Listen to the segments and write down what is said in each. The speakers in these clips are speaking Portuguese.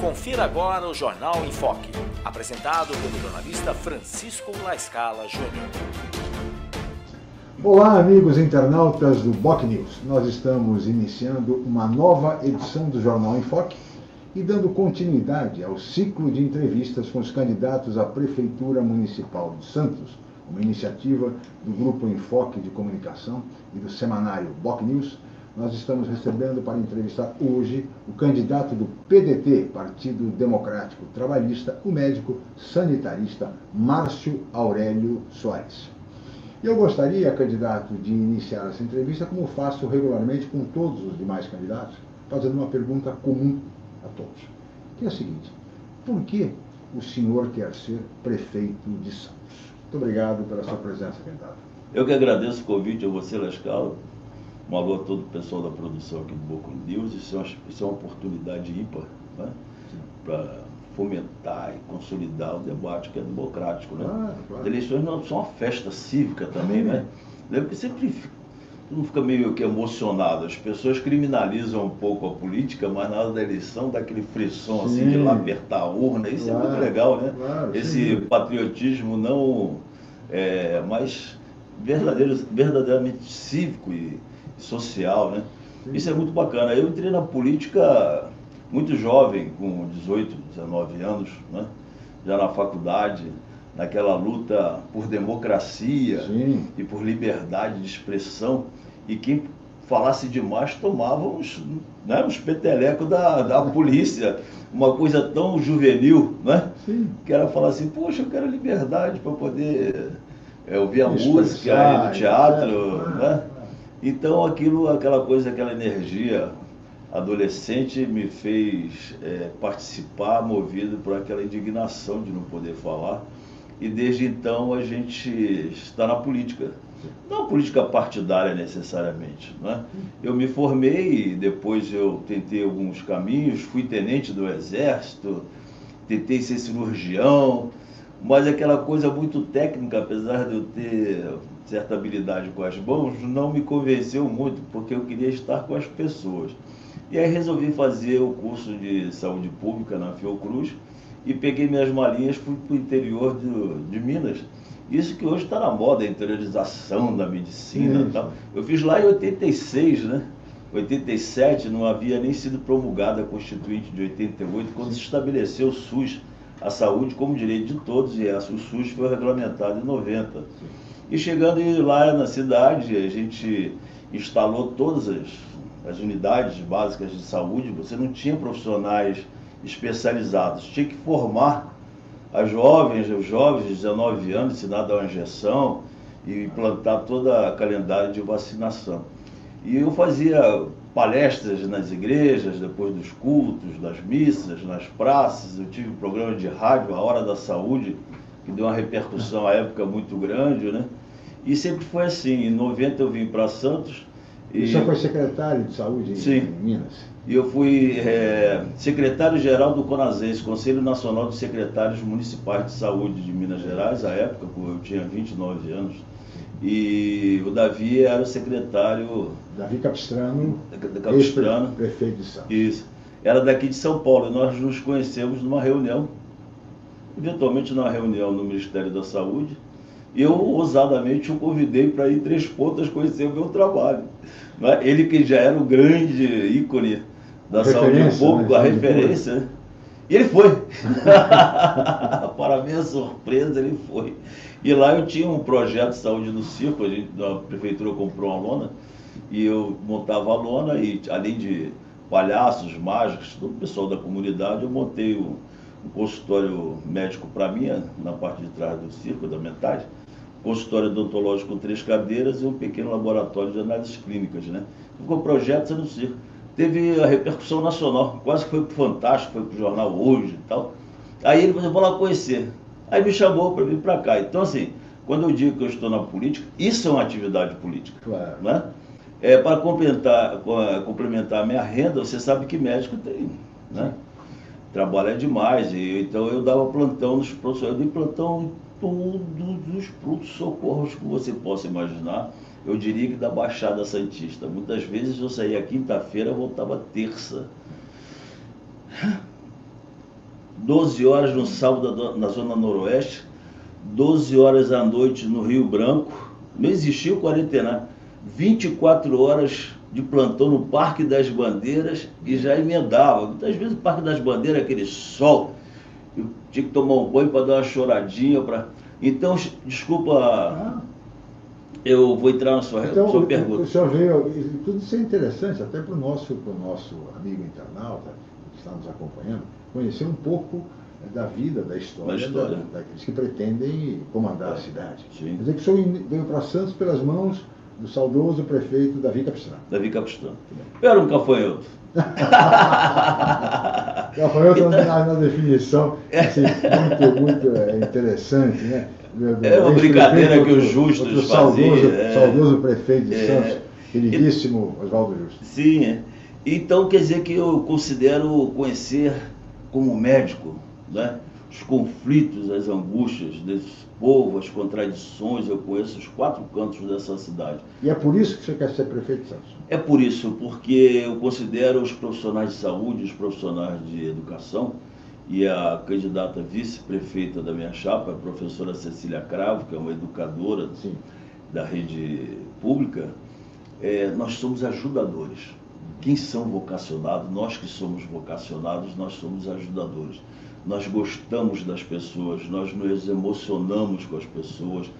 Confira agora o Jornal em Foque, apresentado pelo jornalista Francisco Laescala Júnior. Olá, amigos internautas do Boc News. Nós estamos iniciando uma nova edição do Jornal em Foque e dando continuidade ao ciclo de entrevistas com os candidatos à Prefeitura Municipal de Santos, uma iniciativa do Grupo Enfoque de Comunicação e do semanário Boc News nós estamos recebendo para entrevistar hoje o candidato do PDT, Partido Democrático Trabalhista, o médico sanitarista Márcio Aurélio Soares. Eu gostaria, candidato, de iniciar essa entrevista como faço regularmente com todos os demais candidatos, fazendo uma pergunta comum a todos, que é a seguinte: por que o senhor quer ser prefeito de Santos? Muito obrigado pela sua presença, candidato. Eu que agradeço o convite a você, Lascala, um alô a todo o pessoal da produção aqui do Boco News. Isso é uma, isso é uma oportunidade ímpar né? para fomentar e consolidar o debate que é democrático. Né? Ah, claro. As eleições não são uma festa cívica também, né? Lembra que sempre não fica meio que emocionado. As pessoas criminalizam um pouco a política, mas na hora da eleição dá aquele frisson assim de lá apertar a urna. Isso claro, é muito legal, né? Claro, Esse sim. patriotismo não é, mas verdadeiro, verdadeiramente cívico e social, né? Isso é muito bacana. Eu entrei na política muito jovem, com 18, 19 anos, né? já na faculdade, naquela luta por democracia Sim. e por liberdade de expressão. E quem falasse demais tomava uns, né, uns petelecos da, da polícia, uma coisa tão juvenil, né? Sim. que era falar assim, poxa, eu quero liberdade para poder é, ouvir a música, ir no teatro, é, né? Então aquilo, aquela coisa, aquela energia adolescente me fez é, participar, movido por aquela indignação de não poder falar. E desde então a gente está na política. Não política partidária necessariamente. Né? Eu me formei, depois eu tentei alguns caminhos, fui tenente do Exército, tentei ser cirurgião, mas aquela coisa muito técnica, apesar de eu ter certa habilidade com as mãos, não me convenceu muito, porque eu queria estar com as pessoas. E aí resolvi fazer o curso de saúde pública na Fiocruz e peguei minhas malinhas fui para o interior de, de Minas. Isso que hoje está na moda, a interiorização da medicina e tal. Eu fiz lá em 86, né? 87 não havia nem sido promulgada a Constituinte de 88, quando se estabeleceu o SUS, a saúde como direito de todos, e o SUS foi regulamentado em 90. E chegando lá na cidade, a gente instalou todas as, as unidades básicas de saúde, você não tinha profissionais especializados, tinha que formar as jovens, os jovens de 19 anos, ensinar a dar uma injeção e implantar toda a calendário de vacinação. E eu fazia palestras nas igrejas, depois dos cultos, das missas, nas praças, eu tive um programa de rádio, A Hora da Saúde, que deu uma repercussão à época muito grande, né? E sempre foi assim. Em 90 eu vim para Santos. E você foi secretário de saúde Sim. em Minas? E eu fui é, secretário-geral do CONASES, Conselho Nacional de Secretários Municipais de Saúde de Minas Gerais, à época, eu tinha 29 anos. E o Davi era o secretário. Davi Capistrano, Capistrano prefeito de Santos. Isso. Era daqui de São Paulo. E nós nos conhecemos numa reunião eventualmente numa reunião no Ministério da Saúde, eu ousadamente o convidei para ir Três Pontas conhecer o meu trabalho. Né? Ele que já era o grande ícone da saúde pública, né? a referência, né? E ele foi. Para minha surpresa, ele foi. E lá eu tinha um projeto de saúde no circo, a, gente, a prefeitura comprou uma lona, e eu montava a lona, e além de palhaços, mágicos, todo o pessoal da comunidade, eu montei o, um consultório médico para mim, na parte de trás do circo, da metade, consultório odontológico com três cadeiras e um pequeno laboratório de análises clínicas, né? Ficou projeto no circo. Teve a repercussão nacional, quase que foi pro Fantástico, foi pro jornal hoje e tal. Aí ele falou, vou lá conhecer. Aí me chamou para vir para cá. Então, assim, quando eu digo que eu estou na política, isso é uma atividade política. Claro. Né? É, para complementar, complementar a minha renda, você sabe que médico tem. Né? trabalha demais. E, então eu dava plantão nos prontos, eu dei plantão todos os prontos socorros que você possa imaginar. Eu diria que da Baixada Santista. Muitas vezes eu saía quinta-feira, voltava terça. 12 horas no sábado na Zona Noroeste, 12 horas à noite no Rio Branco, não existiu quarentena, 24 horas de plantão no Parque das Bandeiras e já emendava. Muitas vezes o Parque das Bandeiras, aquele sol, eu tinha que tomar um banho para dar uma choradinha. Pra... Então, desculpa, eu vou entrar na sua, então, sua pergunta. O senhor veio, tudo isso é interessante, até para o nosso, nosso amigo internauta que está nos acompanhando, conhecer um pouco da vida, da história, história. Da, daqueles que pretendem comandar é. a cidade. Sim. Quer dizer que o senhor veio para Santos pelas mãos do saudoso prefeito Davi Capistrano. Davi Capistrano. Era um cafanhoto. cafanhoto então, na, na, definição assim, muito, muito é, interessante, né? É uma brincadeira que o Justus fazia. Saudoso, é, saudoso prefeito de é, Santos, queridíssimo Oswaldo Justo. Sim, é. Então quer dizer que eu considero conhecer como médico, né? Os conflitos, as angústias desse povo, as contradições, eu conheço os quatro cantos dessa cidade. E é por isso que você quer ser prefeito de Santos? É por isso, porque eu considero os profissionais de saúde, os profissionais de educação, e a candidata vice-prefeita da minha chapa, a professora Cecília Cravo, que é uma educadora Sim. da rede pública, é, nós somos ajudadores. Quem são vocacionados? Nós que somos vocacionados, nós somos ajudadores nós gostamos das pessoas, nós nos emocionamos com as pessoas,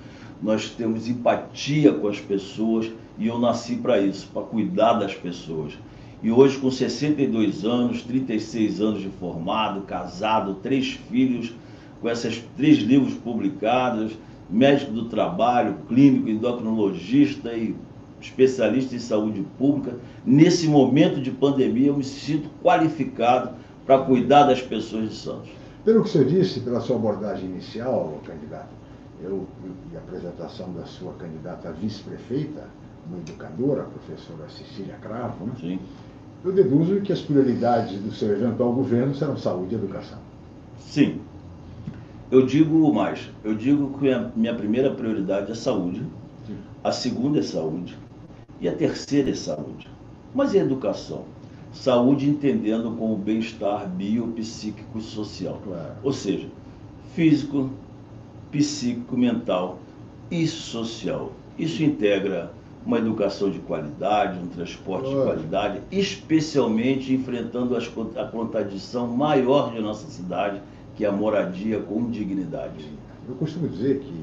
nós temos empatia com as pessoas e eu nasci para isso, para cuidar das pessoas. E hoje, com 62 anos, 36 anos de formado, casado, três filhos, com esses três livros publicados, médico do trabalho, clínico, endocrinologista e especialista em saúde pública, nesse momento de pandemia eu me sinto qualificado para cuidar das pessoas de Santos. Pelo que o senhor disse, pela sua abordagem inicial, candidato, eu, e a apresentação da sua candidata vice-prefeita, uma educadora, a professora Cecília Cravo, né? Sim. eu deduzo que as prioridades do seu eventual governo serão saúde e educação. Sim. Eu digo mais, eu digo que a minha primeira prioridade é saúde, Sim. a segunda é saúde e a terceira é saúde. Mas e a educação? Saúde entendendo como bem-estar biopsíquico e social. Claro. Ou seja, físico, psíquico, mental e social. Isso integra uma educação de qualidade, um transporte claro. de qualidade, especialmente enfrentando as, a contradição maior de nossa cidade, que é a moradia com dignidade. Eu costumo dizer que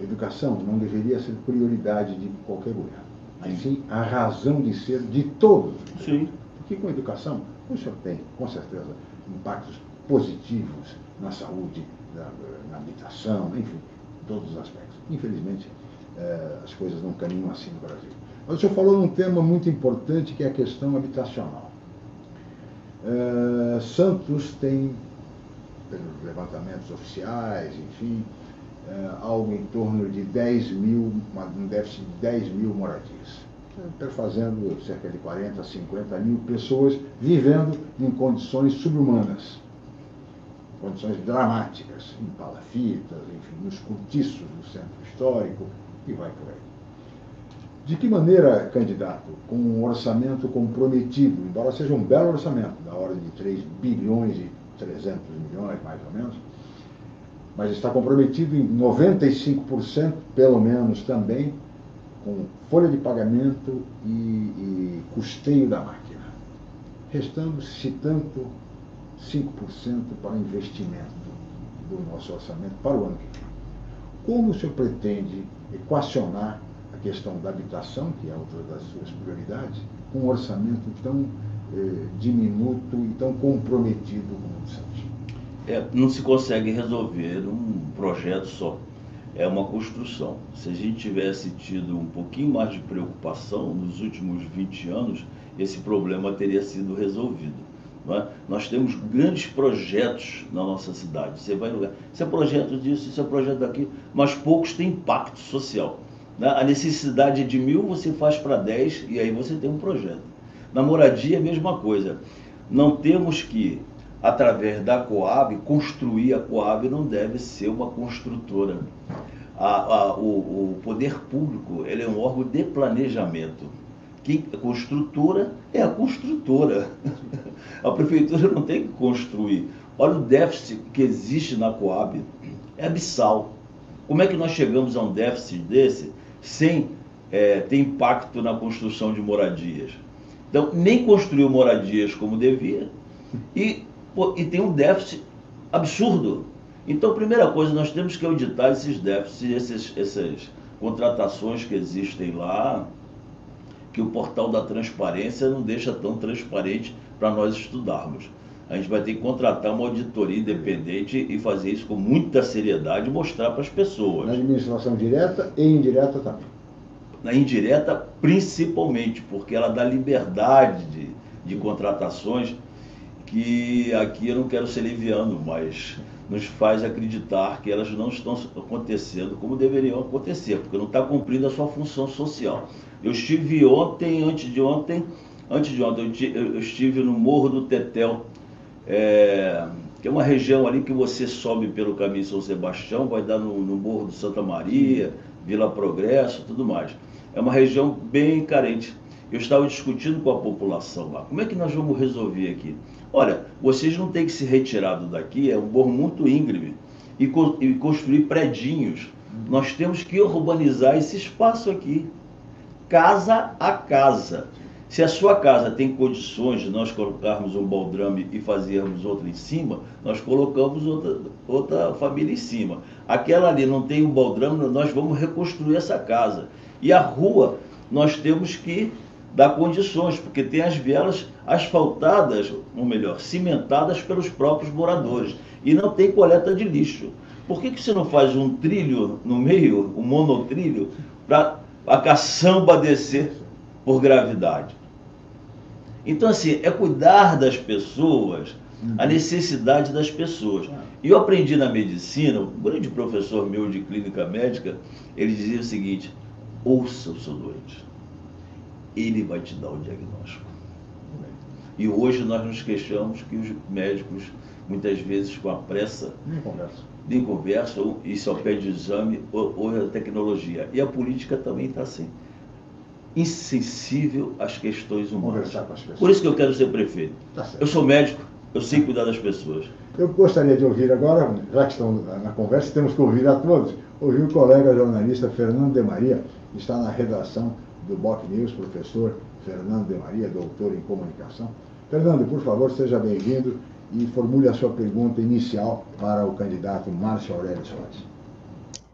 eh, educação não deveria ser prioridade de qualquer governo assim, a razão de ser de todos. Sim. Porque com a educação, o senhor tem, com certeza, impactos positivos na saúde, na, na habitação, enfim, todos os aspectos. Infelizmente, eh, as coisas não caminham assim no Brasil. Mas o senhor falou num tema muito importante que é a questão habitacional. Eh, Santos tem, pelos levantamentos oficiais, enfim, algo em torno de 10 mil, um déficit de 10 mil moradias. Fazendo cerca de 40, 50 mil pessoas vivendo em condições subhumanas, condições dramáticas, em palafitas, enfim, nos cortiços do centro histórico e vai por aí. De que maneira, candidato, com um orçamento comprometido, embora seja um belo orçamento, da ordem de 3 bilhões e 300 milhões, mais ou menos, mas está comprometido em 95%, pelo menos também, com folha de pagamento e, e custeio da máquina. Restando-se tanto 5% para investimento do nosso orçamento para o ano que vem. Como o senhor pretende equacionar a questão da habitação, que é outra das suas prioridades, com um orçamento tão eh, diminuto e tão comprometido como o Santos? É, não se consegue resolver um projeto só. É uma construção. Se a gente tivesse tido um pouquinho mais de preocupação nos últimos 20 anos, esse problema teria sido resolvido. É? Nós temos grandes projetos na nossa cidade. Você vai lugar, isso é projeto disso, isso é projeto daquilo, mas poucos têm impacto social. Né? A necessidade de mil você faz para dez e aí você tem um projeto. Na moradia, a mesma coisa. Não temos que através da Coab, construir a Coab não deve ser uma construtora. A, a, o, o, poder público ele é um órgão de planejamento. Quem, a construtora é a construtora. A prefeitura não tem que construir. Olha o déficit que existe na Coab. É abissal. Como é que nós chegamos a um déficit desse sem é, ter impacto na construção de moradias? Então, nem construiu moradias como devia e, e tem um déficit absurdo. Então, primeira coisa, nós temos que auditar esses déficits, esses, essas contratações que existem lá, que o portal da transparência não deixa tão transparente para nós estudarmos. A gente vai ter que contratar uma auditoria independente e fazer isso com muita seriedade e mostrar para as pessoas. Na administração direta e indireta também. Na indireta, principalmente, porque ela dá liberdade de, de contratações que aqui eu não quero ser liviano, mas nos faz acreditar que elas não estão acontecendo como deveriam acontecer, porque não está cumprindo a sua função social. Eu estive ontem, antes de ontem, antes de ontem, eu estive no Morro do Tetel, é, que é uma região ali que você sobe pelo caminho São Sebastião, vai dar no, no Morro do Santa Maria, Vila Progresso, tudo mais. É uma região bem carente. Eu estava discutindo com a população lá. Como é que nós vamos resolver aqui? Olha, vocês não têm que se retirar daqui, é um morro muito íngreme, e, co e construir predinhos. Nós temos que urbanizar esse espaço aqui, casa a casa. Se a sua casa tem condições de nós colocarmos um baldrame e fazermos outra em cima, nós colocamos outra, outra família em cima. Aquela ali não tem um baldrame, nós vamos reconstruir essa casa. E a rua, nós temos que dar condições, porque tem as vielas asfaltadas, ou melhor, cimentadas pelos próprios moradores. E não tem coleta de lixo. Por que, que você não faz um trilho no meio, um monotrilho, para a caçamba descer por gravidade. Então, assim, é cuidar das pessoas, a uhum. necessidade das pessoas. E eu aprendi na medicina, um grande professor meu de clínica médica, ele dizia o seguinte: ouça o seu doente, ele vai te dar o diagnóstico. E hoje nós nos queixamos que os médicos, muitas vezes com a pressa, nem conversam, nem conversam e só pede exame ou, ou a tecnologia. E a política também está assim insensível às questões humanas. Por isso que eu quero ser prefeito. Tá eu sou médico, eu sei cuidar das pessoas. Eu gostaria de ouvir agora, já que estão na conversa, temos que ouvir a todos, ouvir o colega jornalista Fernando de Maria, que está na redação do Boc News, professor Fernando de Maria, doutor em comunicação. Fernando, por favor, seja bem-vindo e formule a sua pergunta inicial para o candidato Márcio Aurélio Soares.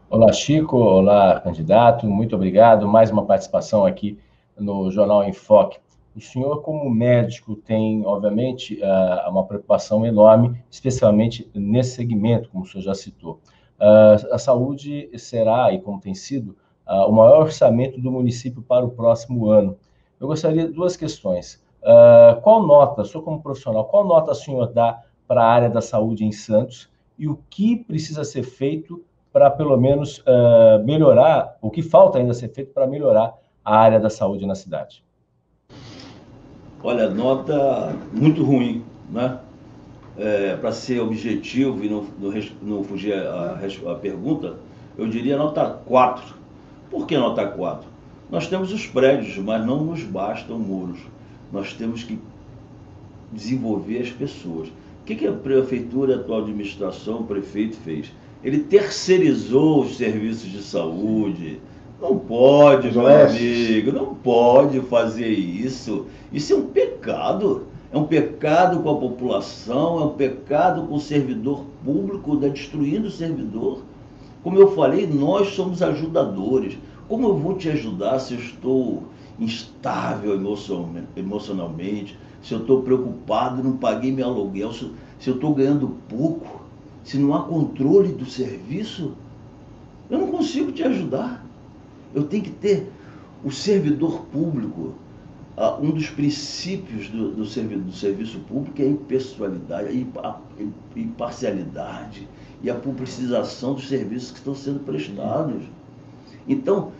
Olá, Chico. Olá, candidato. Muito obrigado. Mais uma participação aqui no Jornal em Foque. O senhor, como médico, tem, obviamente, ah, uma preocupação enorme, especialmente nesse segmento, como o senhor já citou. Ah, a saúde será, e como tem sido, ah, o maior orçamento do município para o próximo ano. Eu gostaria de duas questões. Qual nota, senhor como profissional, qual nota o senhor dá para a área da saúde em Santos e o que precisa ser feito para pelo menos uh, melhorar, o que falta ainda ser feito para melhorar a área da saúde na cidade? Olha, nota muito ruim, né? É, para ser objetivo e não, não, não fugir a, a, pergunta, eu diria nota 4. Por que nota 4? Nós temos os prédios, mas não nos bastam muros. Nós temos que desenvolver as pessoas. O que, que a prefeitura, a atual administração, o prefeito fez? ele terceirizou os serviços de saúde. Não pode, meu amigo, não pode fazer isso. Isso é um pecado. É um pecado com a população, é um pecado com o servidor público, está destruindo o servidor. Como eu falei, nós somos ajudadores. Como eu vou te ajudar se eu estou instável emocionalmente, se eu estou preocupado, não paguei meu aluguel, se eu estou ganhando pouco? se não há controle do serviço, eu não consigo te ajudar. Eu tenho que ter o servidor público. Uh, um dos princípios do, do, serviço, do serviço público é a impessoalidade, a imparcialidade e a publicização dos serviços que estão sendo prestados. Então,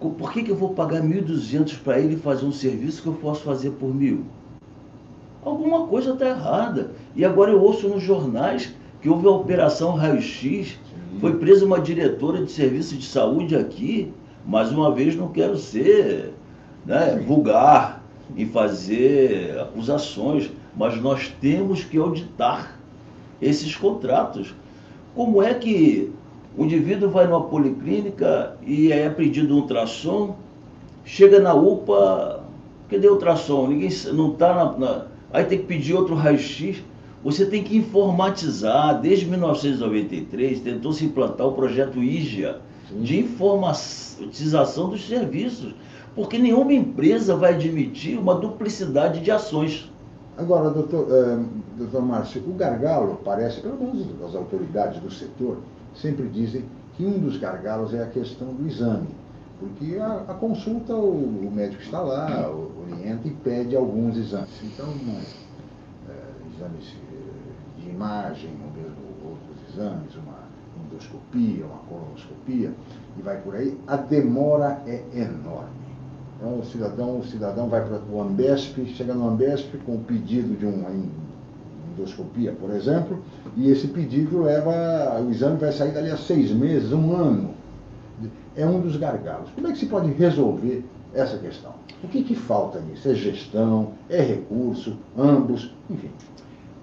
por que, que eu vou pagar 1.200 para ele fazer um serviço que eu posso fazer por mil? Alguma coisa está errada. E agora eu ouço nos jornais que houve a operação raio-x, foi presa uma diretora de serviço de saúde aqui, mais uma vez não quero ser né, vulgar, em fazer acusações, mas nós temos que auditar esses contratos. Como é que o indivíduo vai numa policlínica e é pedido um ultrassom, chega na UPA, cadê o ultrassom? Ninguém não está na, na, Aí tem que pedir outro raio-x. Você tem que informatizar. Desde 1993 tentou se implantar o projeto IGIA, de informatização dos serviços, porque nenhuma empresa vai admitir uma duplicidade de ações. Agora, doutor, uh, doutor Márcio, o gargalo parece, pelo menos as autoridades do setor, sempre dizem que um dos gargalos é a questão do exame. Porque a, a consulta, o, o, médico está lá, orienta e pede alguns exames. Então, é, exames eh, de imagem, ou mesmo outros exames, uma endoscopia, uma colonoscopia, e vai por aí, a demora é enorme. Então o cidadão, o cidadão vai para o Ambesp, chega no Ambesp com o pedido de uma endoscopia, por exemplo, e esse pedido leva, o exame vai sair dali a seis meses, um ano. É um dos gargalos. Como é que se pode resolver essa questão? O que, que falta nisso? É gestão, é recurso, ambos, enfim.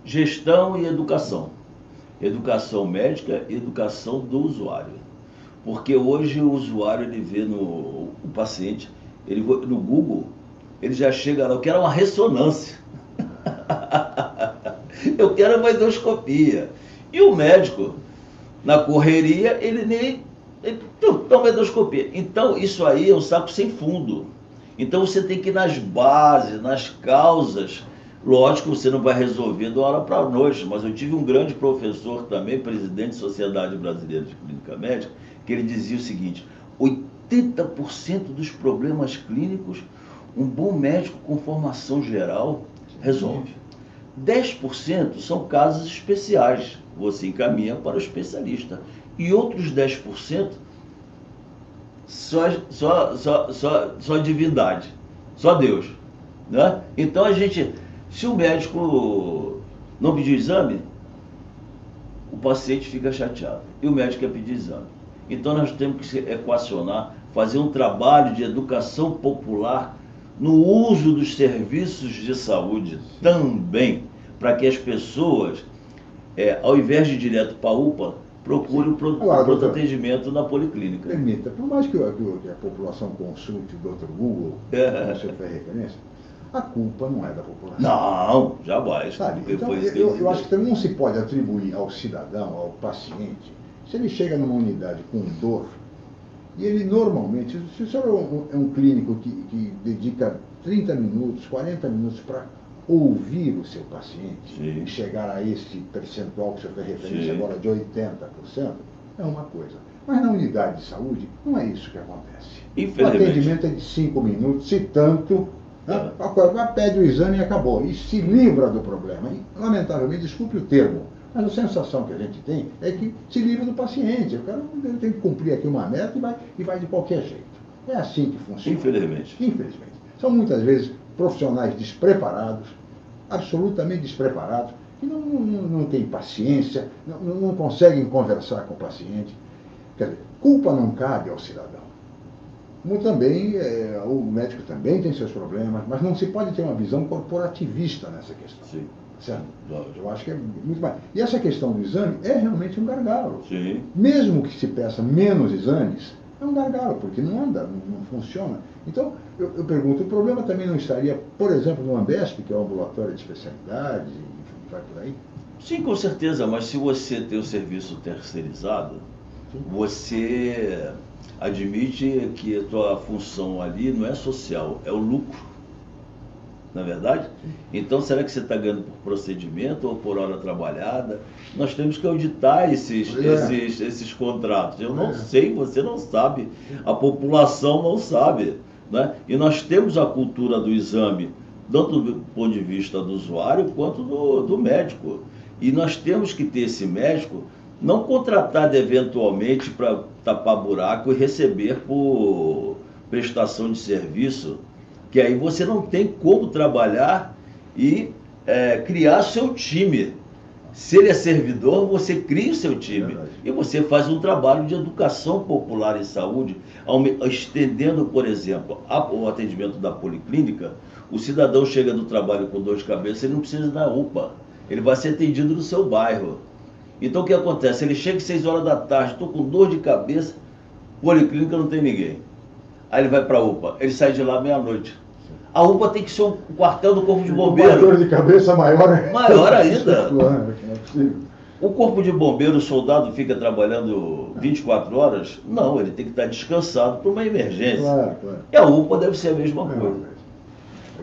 Gestão e educação. Educação médica e educação do usuário. Porque hoje o usuário ele vê no o paciente ele, no Google, ele já chega lá, eu quero uma ressonância. eu quero uma endoscopia. E o médico, na correria, ele nem. Ele, toma endoscopia. Então, isso aí é um saco sem fundo. Então, você tem que ir nas bases, nas causas. Lógico, você não vai resolver de hora para noite, mas eu tive um grande professor também, presidente da Sociedade Brasileira de Clínica Médica, que ele dizia o seguinte: 80% dos problemas clínicos, um bom médico com formação geral resolve. 10% são casos especiais, você encaminha para o especialista. E outros 10% só, só, só, só, só divindade, só Deus. Né? Então a gente, se o médico não pedir exame, o paciente fica chateado. E o médico quer pedir exame. Então nós temos que equacionar fazer um trabalho de educação popular no uso dos serviços de saúde também, para que as pessoas, é, ao invés de ir direto para a UPA, procurem o pronto atendimento na policlínica. Permita, por mais que, que a população consulte o Dr. Google, é. como você foi referência, a culpa não é da população. Não, jamais. Sabe? Então, eu, eu acho que também não se pode atribuir ao cidadão, ao paciente, se ele chega numa unidade com dor, e ele normalmente, se o senhor é um, é um clínico que, que, dedica 30 minutos, 40 minutos para ouvir o seu paciente Sim. e chegar a esse percentual que o senhor fez referência Sim. agora de 80%, é uma coisa. Mas na unidade de saúde, não é isso que acontece. O atendimento é de 5 minutos, se tanto, né? Pede o exame e acabou. E se livra do problema. E, lamentavelmente, desculpe o termo, mas a sensação que a gente tem é que se livra do paciente. O cara tem que cumprir aqui uma meta e vai, e vai de qualquer jeito. É assim que funciona. Infelizmente. Infelizmente. São muitas vezes profissionais despreparados, absolutamente despreparados, que não, não, não têm paciência, não, não conseguem conversar com o paciente. Quer dizer, culpa não cabe ao cidadão. Como também, é, o médico também tem seus problemas, mas não se pode ter uma visão corporativista nessa questão. Sim. Certo? Eu acho que é muito mais. E essa questão do exame é realmente um gargalo. Sim. Mesmo que se peça menos exames, é um gargalo, porque não anda, não, não funciona. Então, eu, eu, pergunto, o problema também não estaria, por exemplo, no Ambesp, que é um ambulatório de especialidade, e vai por aí? Sim, com certeza, mas se você tem o serviço terceirizado, Sim. você admite que a tua função ali não é social, é o lucro na é verdade? Então, será que você está ganhando por procedimento ou por hora trabalhada? Nós temos que auditar esses, é. esses, esses contratos. Eu não é. sei, você não sabe, a população não sabe. Né? E nós temos a cultura do exame, tanto do ponto de vista do usuário quanto do, do médico. E nós temos que ter esse médico não contratado eventualmente para tapar buraco e receber por prestação de serviço que aí você não tem como trabalhar e é, criar seu time. Se ele é servidor, você cria o seu time. Verdade. E você faz um trabalho de educação popular em saúde, estendendo, por exemplo, o atendimento da policlínica. O cidadão chega do trabalho com dor de cabeça, ele não precisa da UPA. Ele vai ser atendido no seu bairro. Então o que acontece? Ele chega às 6 horas da tarde, estou com dor de cabeça, policlínica não tem ninguém. Aí ele vai para a UPA, ele sai de lá meia-noite. A UPA tem que ser um quartel do Corpo de Bombeiro. Uma dor de cabeça maior. Maior ainda. O Corpo de Bombeiro, o soldado fica trabalhando 24 horas? Não, ele tem que estar descansado para uma emergência. Claro, claro. E a UPA deve ser a mesma é coisa.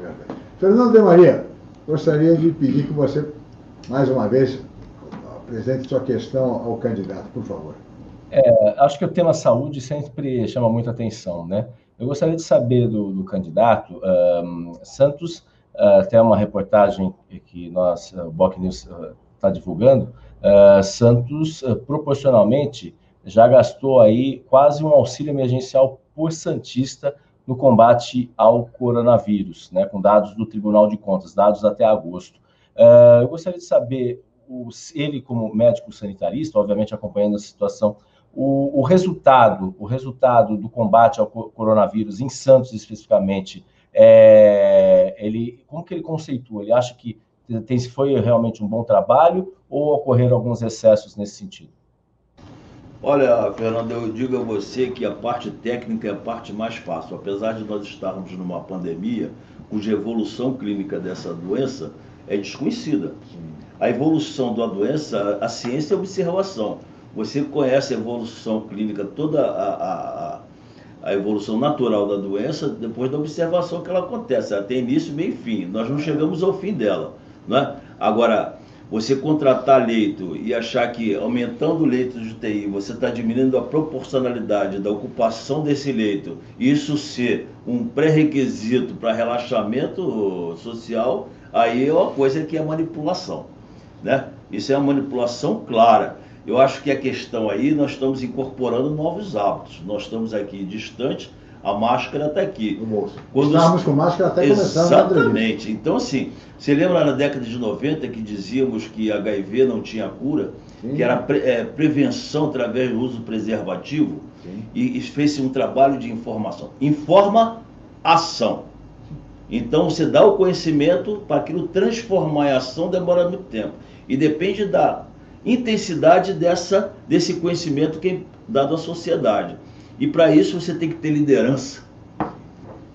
É Fernando de Maria, gostaria de pedir que você, mais uma vez, apresente sua questão ao candidato, por favor. É, acho que o tema saúde sempre chama muita atenção, né? Eu gostaria de saber do, do candidato, um, Santos, uh, tem uma reportagem que nós, o Boc News está uh, divulgando, uh, Santos, proporcionalmente, já gastou aí quase um auxílio emergencial por Santista no combate ao coronavírus, né, com dados do Tribunal de Contas, dados até agosto. eu gostaria de saber, o, ele como médico sanitarista, obviamente acompanhando a situação o, o, resultado, o resultado do combate ao coronavírus em Santos especificamente, é, ele, como que ele conceitua? Ele acha que tem, foi realmente um bom trabalho ou ocorreram alguns excessos nesse sentido? Olha, Fernando, eu digo a você que a parte técnica é a parte mais fácil. Apesar de nós estarmos numa pandemia, cuja evolução clínica dessa doença é desconhecida. A evolução da doença, a ciência é observação. Você conhece a evolução clínica, toda a, a, a, evolução natural da doença, depois da observação que ela acontece. Ela tem início, meio e fim. Nós não chegamos ao fim dela. Né? Agora, você contratar leito e achar que aumentando o leito de UTI, você está diminuindo a proporcionalidade da ocupação desse leito, isso ser um pré-requisito para relaxamento social, aí é uma coisa que é manipulação. Né? Isso é uma manipulação clara. Eu acho que a questão aí, nós estamos incorporando novos hábitos. Nós estamos aqui distante, a máscara está aqui. Quando Estávamos com máscara até começando Exatamente. Então, assim, você lembra na década de 90 que dizíamos que HIV não tinha cura? Sim. Que era pre é, prevenção através do uso preservativo? Sim. E, e fez um trabalho de informação. Informa ação. Então, você dá o conhecimento para aquilo transformar em ação demora muito tempo. E depende da intensidade dessa, desse conhecimento que é dado à sociedade. E para isso você tem que ter liderança.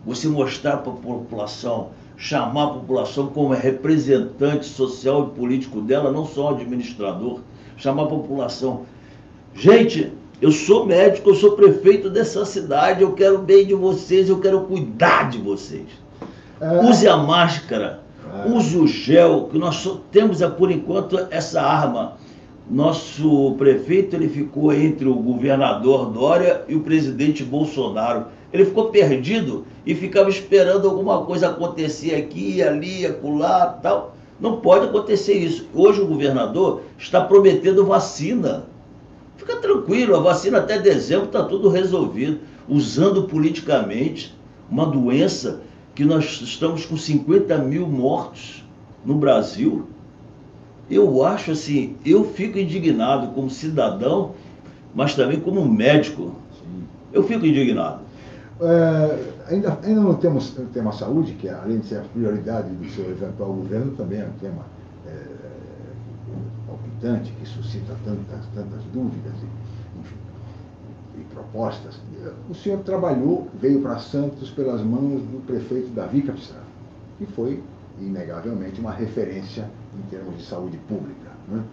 Você mostrar para a população, chamar a população como representante social e político dela, não só administrador, chamar a população. Gente, eu sou médico, eu sou prefeito dessa cidade, eu quero bem de vocês, eu quero cuidar de vocês. É. Use a máscara. Use o gel, que nós só temos por enquanto essa arma nosso prefeito ele ficou entre o governador Dória e o presidente Bolsonaro. Ele ficou perdido e ficava esperando alguma coisa acontecer aqui, ali, acolá, tal. Não pode acontecer isso. Hoje o governador está prometendo vacina. Fica tranquilo, a vacina até dezembro está tudo resolvido. Usando politicamente uma doença que nós estamos com 50 mil mortos no Brasil eu acho assim, eu fico indignado como cidadão, mas também como médico. Eu fico indignado. É, ainda, ainda não temos o tema saúde, que além de ser a prioridade do seu eventual governo, também é um tema é, palpitante, que suscita tantas, tantas dúvidas e propostas. O senhor trabalhou, veio para Santos pelas mãos do prefeito Davi Capistrano, que foi inegavelmente uma referência em termos de saúde pública. Né?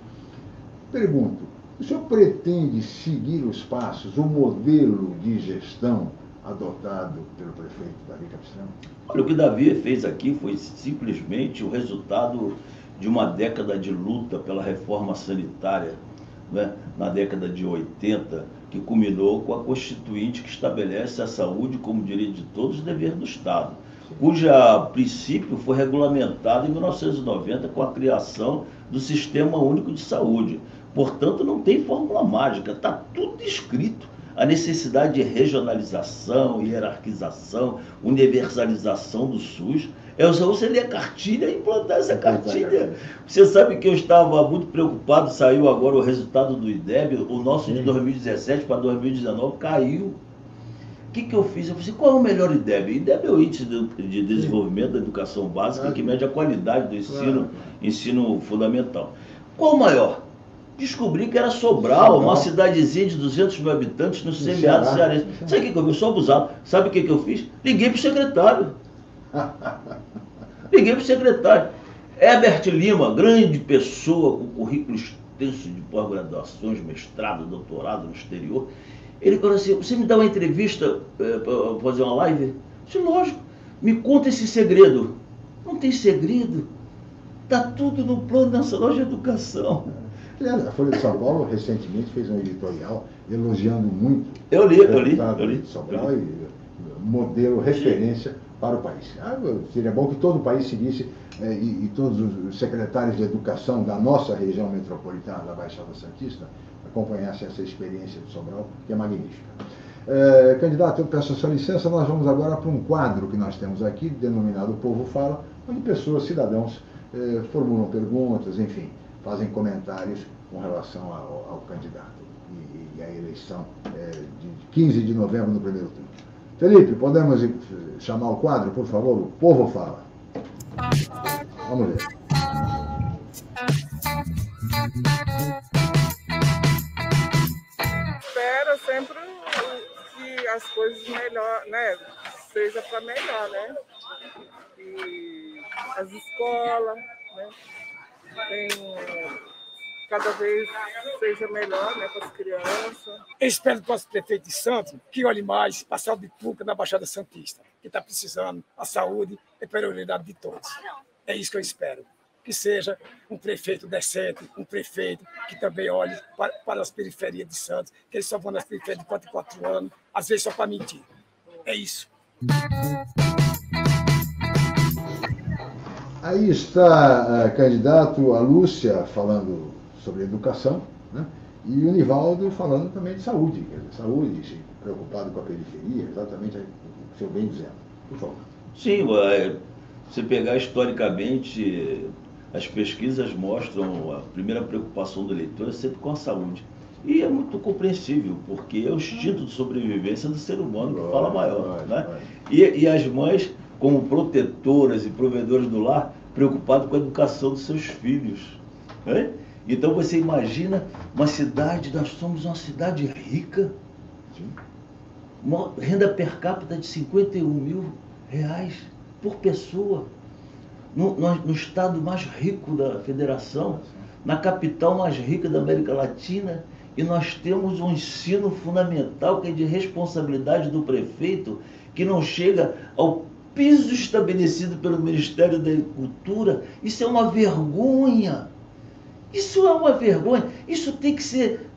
Pergunto, o senhor pretende seguir os passos, o modelo de gestão adotado pelo prefeito Davi Capistrano? Olha, o que Davi fez aqui foi simplesmente o resultado de uma década de luta pela reforma sanitária, né? na década de 80, que culminou com a Constituinte que estabelece a saúde como direito de todos e dever do Estado cuja princípio foi regulamentado em 1990 com a criação do Sistema Único de Saúde. Portanto, não tem fórmula mágica, está tudo escrito. A necessidade de regionalização, hierarquização, universalização do SUS É só você ler a cartilha e implantar essa cartilha. Você sabe que eu estava muito preocupado, saiu agora o resultado do IDEB, o nosso de 2017 para 2019 caiu. O que, que eu fiz? Eu falei assim, qual é o melhor IDEB? IDEB é o Índice de Desenvolvimento da Educação Básica, que mede a qualidade do ensino, ensino fundamental. Qual o maior? Descobri que era Sobral, Sobral, uma cidadezinha de 200 mil habitantes no semiárido cearense. Sabe o que, que eu fiz? Eu sou abusado. Sabe o que, que eu fiz? Liguei para o secretário. Liguei para o secretário. Herbert Lima, grande pessoa com currículo extenso de pós-graduações, mestrado, doutorado no exterior. Ele falou assim: Você me dá uma entrevista é, para fazer uma live? Eu disse: Lógico, me conta esse segredo. Não tem segredo. Está tudo no Plano Nacional de Educação. A Folha de São Paulo recentemente fez um editorial elogiando muito. Eu li, eu li. Eu li. De São Paulo e modelo referência. Para o país. Ah, seria bom que todo o país seguisse eh, e, e, todos os secretários de educação da nossa região metropolitana, da Baixada Santista, acompanhassem essa experiência de Sobral, que é magnífica. Eh, candidato, eu peço a sua licença, nós vamos agora para um quadro que nós temos aqui, denominado O Povo Fala, onde pessoas, cidadãos, eh, formulam perguntas, enfim, fazem comentários com relação ao, ao candidato e, e a eleição é, de 15 de novembro no primeiro turno. Felipe, podemos chamar o quadro, por favor? O povo fala. Vamos ver. Espera sempre que as coisas melhor, né? Seja para melhor, né? E as escolas, né? tem cada vez seja melhor né, para as crianças. Eu espero do nosso prefeito de Santos que olhe mais para a saúde pública na Baixada Santista, que está precisando. A saúde é prioridade de todos. É isso que eu espero. Que seja um prefeito decente, um prefeito que também olhe para, para as periferias de Santos, que eles só vão nas periferias de 4 em 4 anos, às vezes só para mentir. É isso. Aí está uh, candidato a Lúcia falando sobre educação, né? e o Nivaldo falando também de saúde, dizer, saúde, preocupado com a periferia, exatamente o que o senhor bem dizendo. Por favor. Sim, se pegar historicamente, as pesquisas mostram a primeira preocupação do eleitor é sempre com a saúde. E é muito compreensível, porque é o instinto de sobrevivência do ser humano que fala maior. Né? E, e as mães, como protetoras e provedoras do lar, preocupado com a educação dos seus filhos. Né? Então você imagina uma cidade, nós somos uma cidade rica, uma renda per capita de 51 mil reais por pessoa, no, no, no estado mais rico da federação, na capital mais rica da América Latina, e nós temos um ensino fundamental que é de responsabilidade do prefeito, que não chega ao piso estabelecido pelo Ministério da Cultura, isso é uma vergonha. Isso é uma vergonha. Isso tem que ser.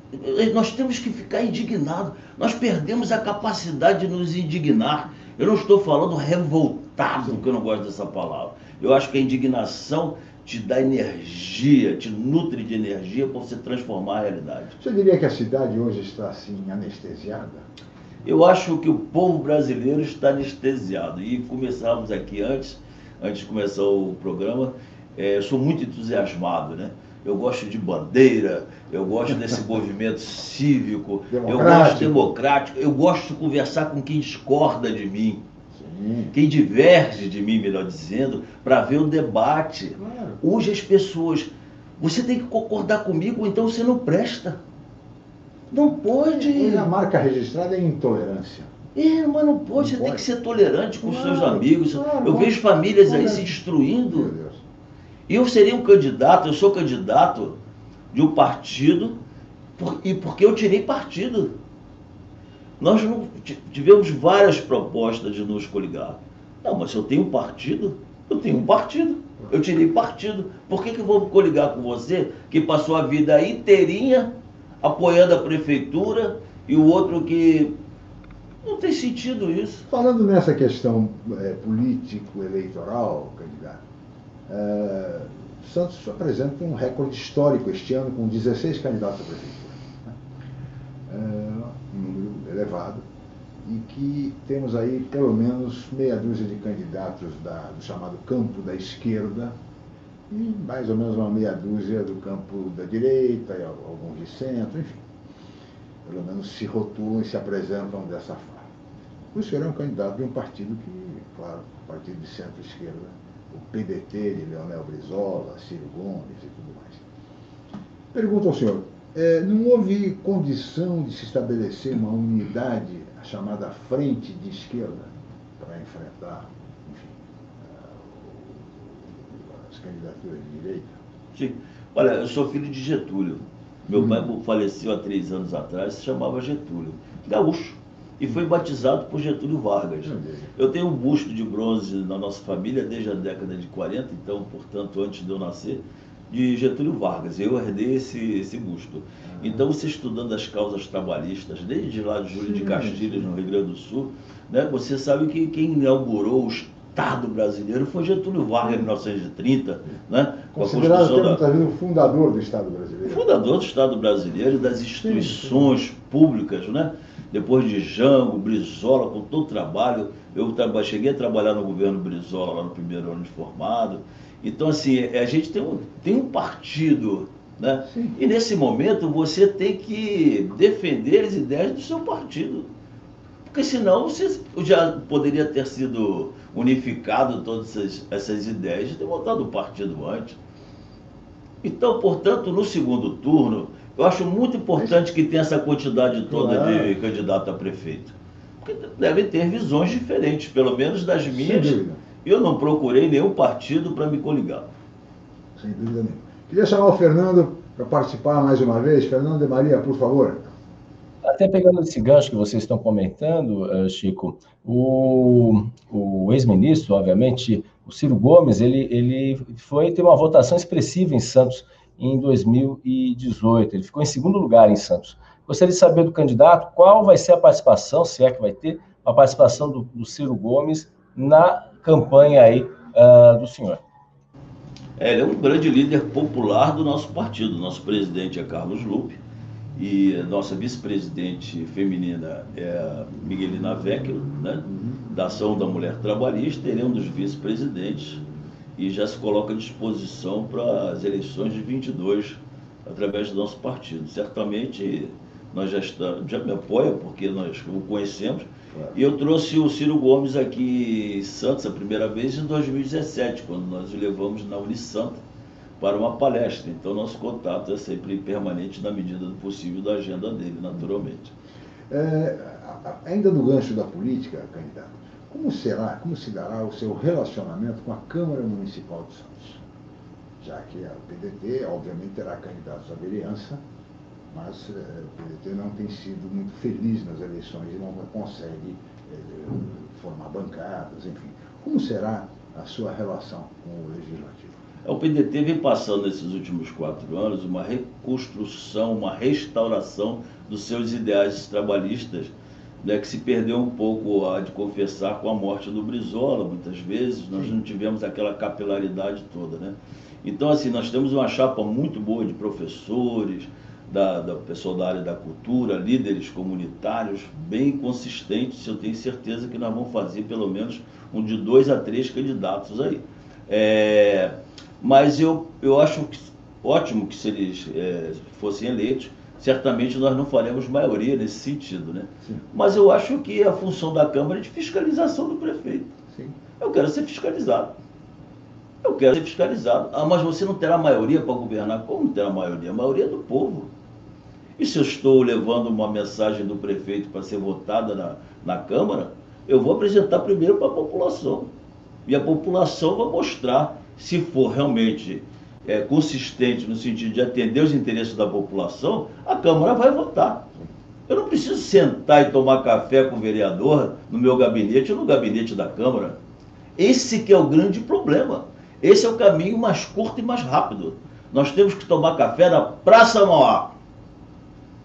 Nós temos que ficar indignados. Nós perdemos a capacidade de nos indignar. Eu não estou falando revoltado, porque eu não gosto dessa palavra. Eu acho que a indignação te dá energia, te nutre de energia para você transformar a realidade. Você diria que a cidade hoje está assim anestesiada? Eu acho que o povo brasileiro está anestesiado. E começamos aqui antes, antes de começar o programa, é, eu sou muito entusiasmado, né? Eu gosto de bandeira, eu gosto desse movimento cívico, eu gosto democrático, eu gosto de conversar com quem discorda de mim, Sim. quem diverge de mim, melhor dizendo, para ver o debate. Claro. Hoje as pessoas, você tem que concordar comigo, então você não presta. Não pode. a marca registrada é intolerância. É, mas não pode, não você pode. tem que ser tolerante com os seus amigos. Claro, eu vejo famílias aí se destruindo. E eu seria um candidato, eu sou candidato de um partido, por, e porque eu tirei partido. Nós não, tivemos várias propostas de nos coligar. Não, mas eu tenho um partido, eu tenho um partido. Eu tirei partido. Por que, que eu vou coligar com você que passou a vida inteirinha apoiando a prefeitura e o outro que. Não tem sentido isso. Falando nessa questão é, político-eleitoral, candidato, é, Santos apresenta um recorde histórico este ano com 16 candidatos à prefeitura. Né? É, um número elevado. e que temos aí pelo menos meia dúzia de candidatos da, do chamado campo da esquerda e mais ou menos uma meia dúzia do campo da direita, e alguns de centro, enfim. Pelo menos se rotulam e se apresentam dessa forma. O senhor é um candidato de um partido que, claro, partido de centro-esquerda, o PDT de Leonel Brizola, Ciro Gomes e tudo mais. Pergunto ao senhor, é, não houve condição de se estabelecer uma unidade, a chamada frente de esquerda, para enfrentar, enfim, as candidaturas de direita? Sim. Olha, eu sou filho de Getúlio. Meu pai hum. faleceu há três anos atrás, se chamava Getúlio. Gaúcho. E foi batizado por Getúlio Vargas. Eu tenho um busto de bronze na nossa família desde a década de 40, então, portanto, antes de eu nascer, de Getúlio Vargas. Eu herdei esse, esse busto. Então, você estudando as causas trabalhistas, desde lá de Júlio de Castilhos, no Rio Grande do Sul, né, você sabe que quem inaugurou o Estado brasileiro foi Getúlio Vargas, em 1930, né, com a Constituição da... o fundador do Estado brasileiro. Fundador do Estado brasileiro, das instituições sim, sim. públicas, né? Depois de Jango, Brizola, com todo o trabalho. Eu cheguei a trabalhar no governo Brizola lá no primeiro ano de formado. Então, assim, a gente tem um, tem um partido, né? Sim. E nesse momento você tem que defender as ideias do seu partido. Porque senão você já poderia ter sido unificado todas essas, essas ideias e ter montado o partido antes. Então, portanto, no segundo turno, eu acho muito importante que tenha essa quantidade toda claro. de candidato a prefeito. Porque devem ter visões diferentes, pelo menos das minhas. Eu não procurei nenhum partido para me coligar. Sem dúvida nenhuma. Queria chamar o Fernando para participar mais uma vez. Fernando de Maria, por favor. Até pegando esse gancho que vocês estão comentando, eh, Chico, o, o ex-ministro, obviamente, o Ciro Gomes, ele, ele foi ter uma votação expressiva em Santos em 2018. Ele ficou em segundo lugar em Santos. Gostaria de saber do candidato qual vai ser a participação, se é que vai ter, a participação do, do Ciro Gomes na campanha aí uh, do senhor. É, ele é um grande líder popular do nosso partido. Nosso presidente é Carlos Lupe e nossa vice-presidente feminina é Miguelina Vecchio, né, da Ação da Mulher Trabalhista. Ele é um dos vice-presidentes e já se coloca à disposição para as eleições de 22 através do nosso partido. Certamente nós já estamos, já me apoia porque nós o conhecemos. E eu trouxe o Ciro Gomes aqui em Santos a primeira vez em 2017, quando nós o levamos na Unisanta para uma palestra. Então nosso contato é sempre permanente na medida do possível da agenda dele, naturalmente. É, ainda no gancho da política, candidato, como será, como se dará o seu relacionamento com a Câmara Municipal de Santos? Já que a PDT, obviamente, terá candidatos à vereança, mas eh, o PDT não tem sido muito feliz nas eleições e não consegue eh, formar bancadas, enfim. Como será a sua relação com o Legislativo? O PDT vem passando nesses últimos quatro anos uma reconstrução, uma restauração dos seus ideais trabalhistas né, que se perdeu um pouco a de confessar com a morte do Brizola, muitas vezes, nós não tivemos aquela capilaridade toda. Né? Então, assim, nós temos uma chapa muito boa de professores, da, da pessoal da área da cultura, líderes comunitários, bem consistentes, eu tenho certeza que nós vamos fazer pelo menos um de dois a três candidatos aí. É, mas eu, eu acho que, ótimo que se eles é, fossem eleitos, certamente nós não faremos maioria nesse sentido, né? Sim. Mas eu acho que a função da Câmara é de fiscalização do prefeito. Sim. Eu quero ser fiscalizado. Eu quero ser fiscalizado. Ah, mas você não terá maioria para governar? Como não terá maioria? A maioria é do povo. E se eu estou levando uma mensagem do prefeito para ser votada na, na Câmara, eu vou apresentar primeiro para a população. E a população vai mostrar se for realmente é, consistente no sentido de atender os interesses da população, a Câmara vai votar. Eu não preciso sentar e tomar café com o vereador no meu gabinete ou no gabinete da Câmara. Esse que é o grande problema. Esse é o caminho mais curto e mais rápido. Nós temos que tomar café na Praça Mauá.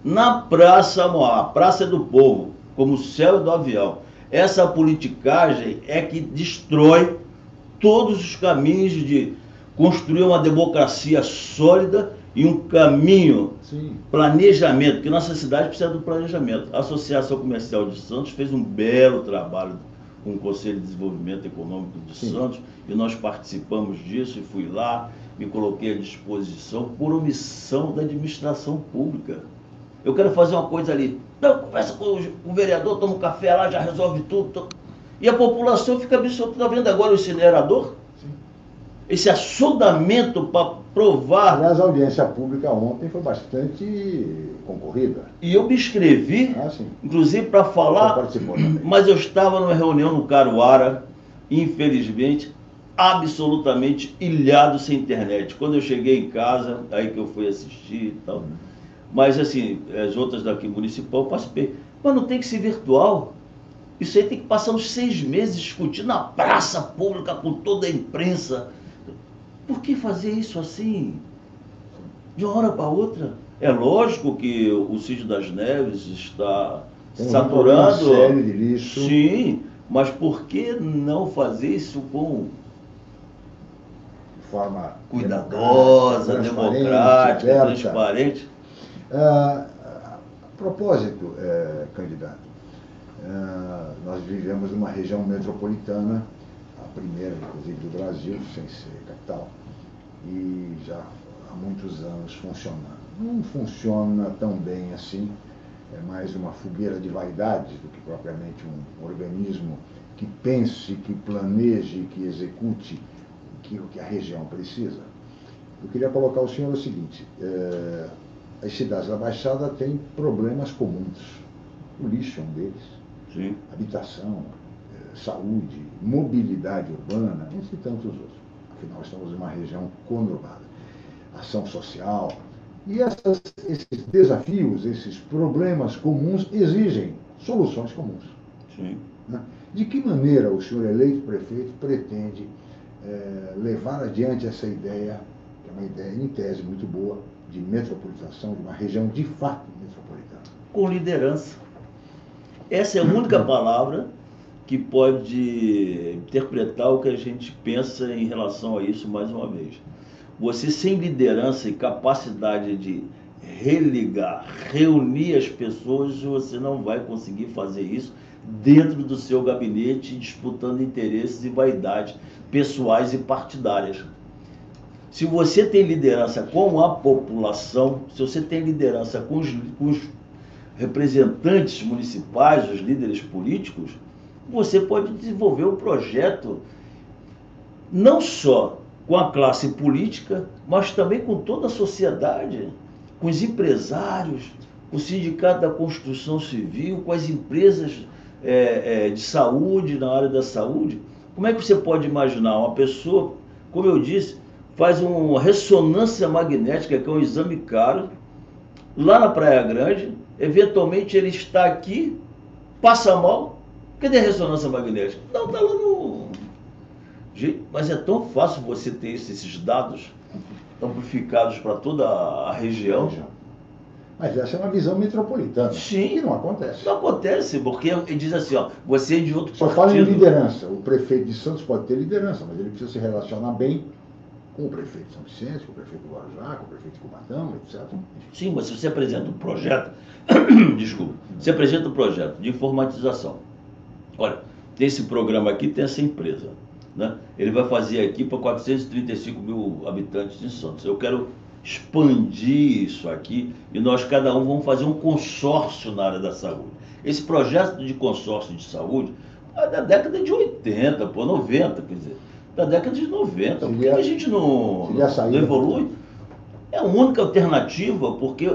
Na Praça Mauá, Praça do Povo, como o céu do avião. Essa politicagem é que destrói todos os caminhos de construir uma democracia sólida e um caminho, Sim. planejamento, porque nossa cidade precisa do planejamento. A Associação Comercial de Santos fez um belo trabalho com o Conselho de Desenvolvimento Econômico de Sim. Santos e nós participamos disso e fui lá, me coloquei à disposição por omissão da administração pública. Eu quero fazer uma coisa ali. Não, conversa com o vereador, toma um café lá, já resolve tudo. E a população fica absorta. Está vendo agora o incinerador? Esse assodamento para provar. Aliás, a audiência pública ontem foi bastante concorrida. E eu me inscrevi, ah, inclusive para falar, mas eu estava numa reunião no Caruara, infelizmente, absolutamente ilhado sem internet. Quando eu cheguei em casa, aí que eu fui assistir e tal. Mas assim, as outras daqui municipal eu participei. Mas não tem que ser virtual. Isso aí tem que passar uns seis meses discutindo na praça pública com toda a imprensa por que fazer isso assim? De uma hora para outra? É lógico que o Sítio das Neves está Tem saturando. Uma série de lixo. Sim, mas por que não fazer isso com forma cuidadosa, democrática, transparente? transparente? Ah, a propósito, é, candidato, é, nós vivemos numa região metropolitana primeira, inclusive, do Brasil, sem ser capital, e já há muitos anos funcionando. Não funciona tão bem assim, é mais uma fogueira de vaidade do que propriamente um organismo que pense, que planeje, que execute aquilo que a região precisa. Eu queria colocar ao senhor o seguinte: é, as cidades da Baixada têm problemas comuns. O lixo é um deles. Sim. Habitação, saúde, mobilidade urbana, entre tantos outros. Afinal, estamos em uma região conurbada. Ação social. E essas, esses desafios, esses problemas comuns exigem soluções comuns. Sim. Né? De que maneira o senhor eleito prefeito pretende é, levar adiante essa ideia, que é uma ideia em tese muito boa, de metropolização, de uma região de fato metropolitana? Com liderança. Essa é a única palavra que pode interpretar o que a gente pensa em relação a isso mais uma vez. Você sem liderança e capacidade de religar, reunir as pessoas, você não vai conseguir fazer isso dentro do seu gabinete, disputando interesses e vaidades pessoais e partidárias. Se você tem liderança com a população, se você tem liderança com os, com os representantes municipais, os líderes políticos, você pode desenvolver um projeto não só com a classe política, mas também com toda a sociedade, com os empresários, com o Sindicato da Construção Civil, com as empresas é, é, de saúde, na área da saúde. Como é que você pode imaginar uma pessoa, como eu disse, faz uma ressonância magnética, que é um exame caro, lá na Praia Grande, eventualmente ele está aqui, passa mal, Cadê a ressonância magnética? Não, está lá no. Mas é tão fácil você ter esses dados amplificados para toda a região. Mas essa é uma visão metropolitana. Sim. E não acontece. Não acontece, porque ele diz assim, ó, você é de outro Só partido. fala em liderança. O prefeito de Santos pode ter liderança, mas ele precisa se relacionar bem com o prefeito de São Vicente, com o prefeito do Guarujá, com o prefeito de Cubatão, etc. Sim, mas se você apresenta um projeto, desculpa, você apresenta um projeto de informatização, Olha, esse programa aqui tem essa empresa. Né? Ele vai fazer aqui para 435 mil habitantes em Santos. Eu quero expandir isso aqui e nós cada um vamos fazer um consórcio na área da saúde. Esse projeto de consórcio de saúde é da década de 80, pô, 90, quer dizer, da década de 90. Por que a gente não, não, não evolui? É a única alternativa, porque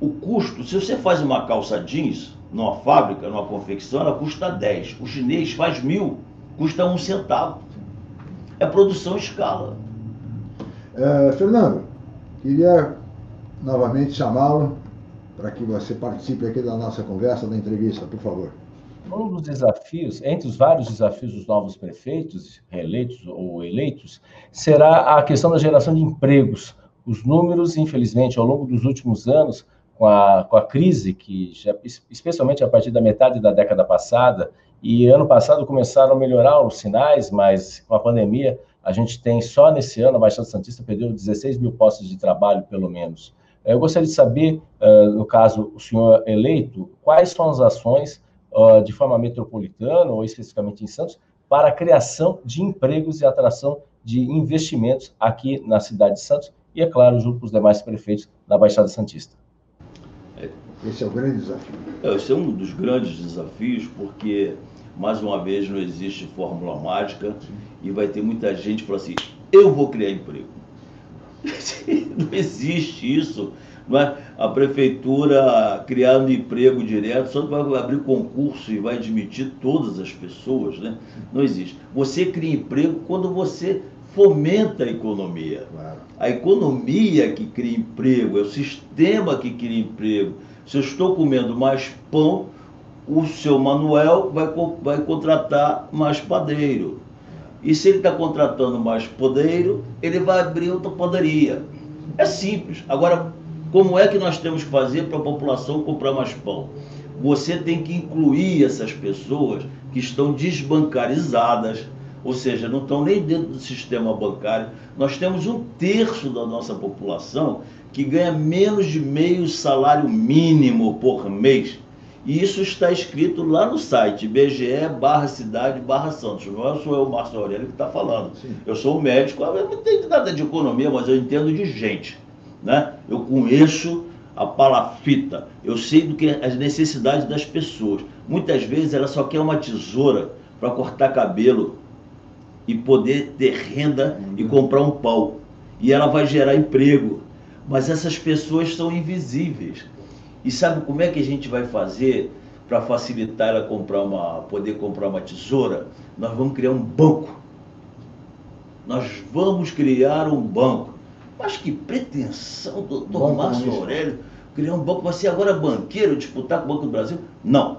o custo, se você faz uma calça jeans, numa fábrica, numa confecção, ela custa 10. O chinês faz mil, custa um centavo. É produção escala. É, Fernando, queria novamente chamá-lo para que você participe aqui da nossa conversa, da entrevista, por favor. Um dos desafios, entre os vários desafios dos novos prefeitos, reeleitos ou eleitos, será a questão da geração de empregos. Os números, infelizmente, ao longo dos últimos anos, com a, com a crise, que já, especialmente a partir da metade da década passada, e ano passado começaram a melhorar os sinais, mas com a pandemia A gente tem só nesse ano, a Baixada Santista perdeu 16 mil postos de trabalho, pelo menos. Eu gostaria de saber, no caso, o senhor eleito, quais são as ações de forma metropolitana, ou especificamente em Santos, para a criação de empregos e atração de investimentos aqui na cidade de Santos e, é claro, junto com os demais prefeitos da Baixada Santista. Esse é o grande desafio. É, esse é um dos grandes desafios, porque, mais uma vez, não existe fórmula mágica Sim. e vai ter muita gente que fala assim: eu vou criar emprego. não existe isso. Não é? A prefeitura criando emprego direto, só vai abrir concurso e vai admitir todas as pessoas, né? Não existe. Você cria emprego quando você fomenta a economia. Claro. A economia que cria emprego, é o sistema que cria emprego. Se eu estou comendo mais pão, o seu Manuel vai, vai contratar mais padeiro. E se ele está contratando mais padeiro, ele vai abrir outra padaria. É simples. Agora, como é que nós temos que fazer para a população comprar mais pão? Você tem que incluir essas pessoas que estão desbancarizadas, ou seja, não estão nem dentro do sistema bancário. Nós temos um terço da nossa população que ganha menos de meio salário mínimo por mês. E isso está escrito lá no site, BGE barra cidade barra Santos. Não é sou eu, Márcio Aurélio, que está falando. Sim. Eu sou um médico, eu não tenho nada de economia, mas eu entendo de gente. Né? Eu conheço a palafita, eu sei do que as necessidades das pessoas. Muitas vezes ela só quer uma tesoura para cortar cabelo e poder ter renda e uhum. comprar um pau. E ela vai gerar emprego. Mas essas pessoas são invisíveis. E sabe como é que a gente vai fazer para facilitar ela comprar uma, poder comprar uma tesoura? Nós vamos criar um banco. Nós vamos criar um banco. Mas que pretensão, doutor Márcio Aurélio, criar um banco, você agora é banqueiro, disputar com o Banco do Brasil? Não.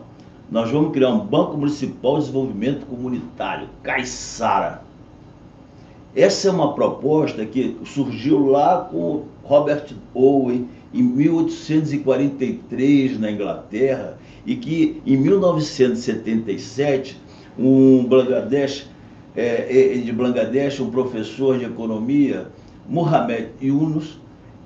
Nós vamos criar um Banco Municipal de Desenvolvimento Comunitário, Caiçara. Essa é uma proposta que surgiu lá com Robert Owen em 1843 na Inglaterra e que em 1977 um Bangladesh, é, é, de Bangladesh, um professor de economia, Mohamed Yunus,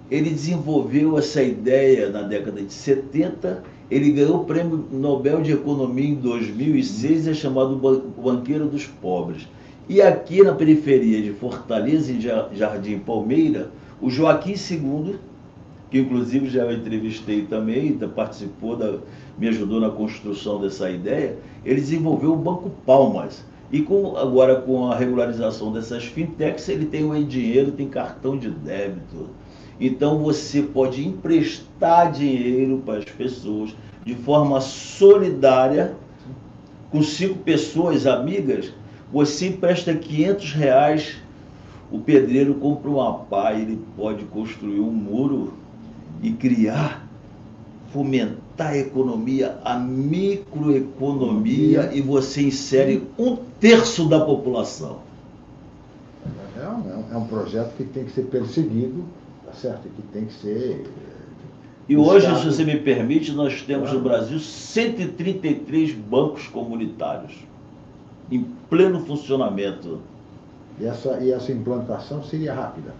ele desenvolveu essa ideia na década de 70 ele ganhou o prêmio Nobel de Economia em 2006, é chamado Banqueiro dos Pobres. E aqui na periferia de Fortaleza, em Jardim Palmeira, o Joaquim II, que inclusive já entrevistei também, participou, da, me ajudou na construção dessa ideia, ele desenvolveu o Banco Palmas. E com, agora com a regularização dessas fintechs, ele tem o dinheiro, tem cartão de débito. Então você pode emprestar dinheiro para as pessoas de forma solidária, com cinco pessoas amigas, você empresta 500 reais, o pedreiro compra uma pá, ele pode construir um muro e criar, fomentar a economia, a microeconomia, e você insere um terço da população. É um, é um projeto que tem que ser perseguido tá certo? Que tem que ser. E hoje, se você me permite, nós temos no Brasil 133 bancos comunitários em pleno funcionamento. E essa, e essa implantação seria rápida?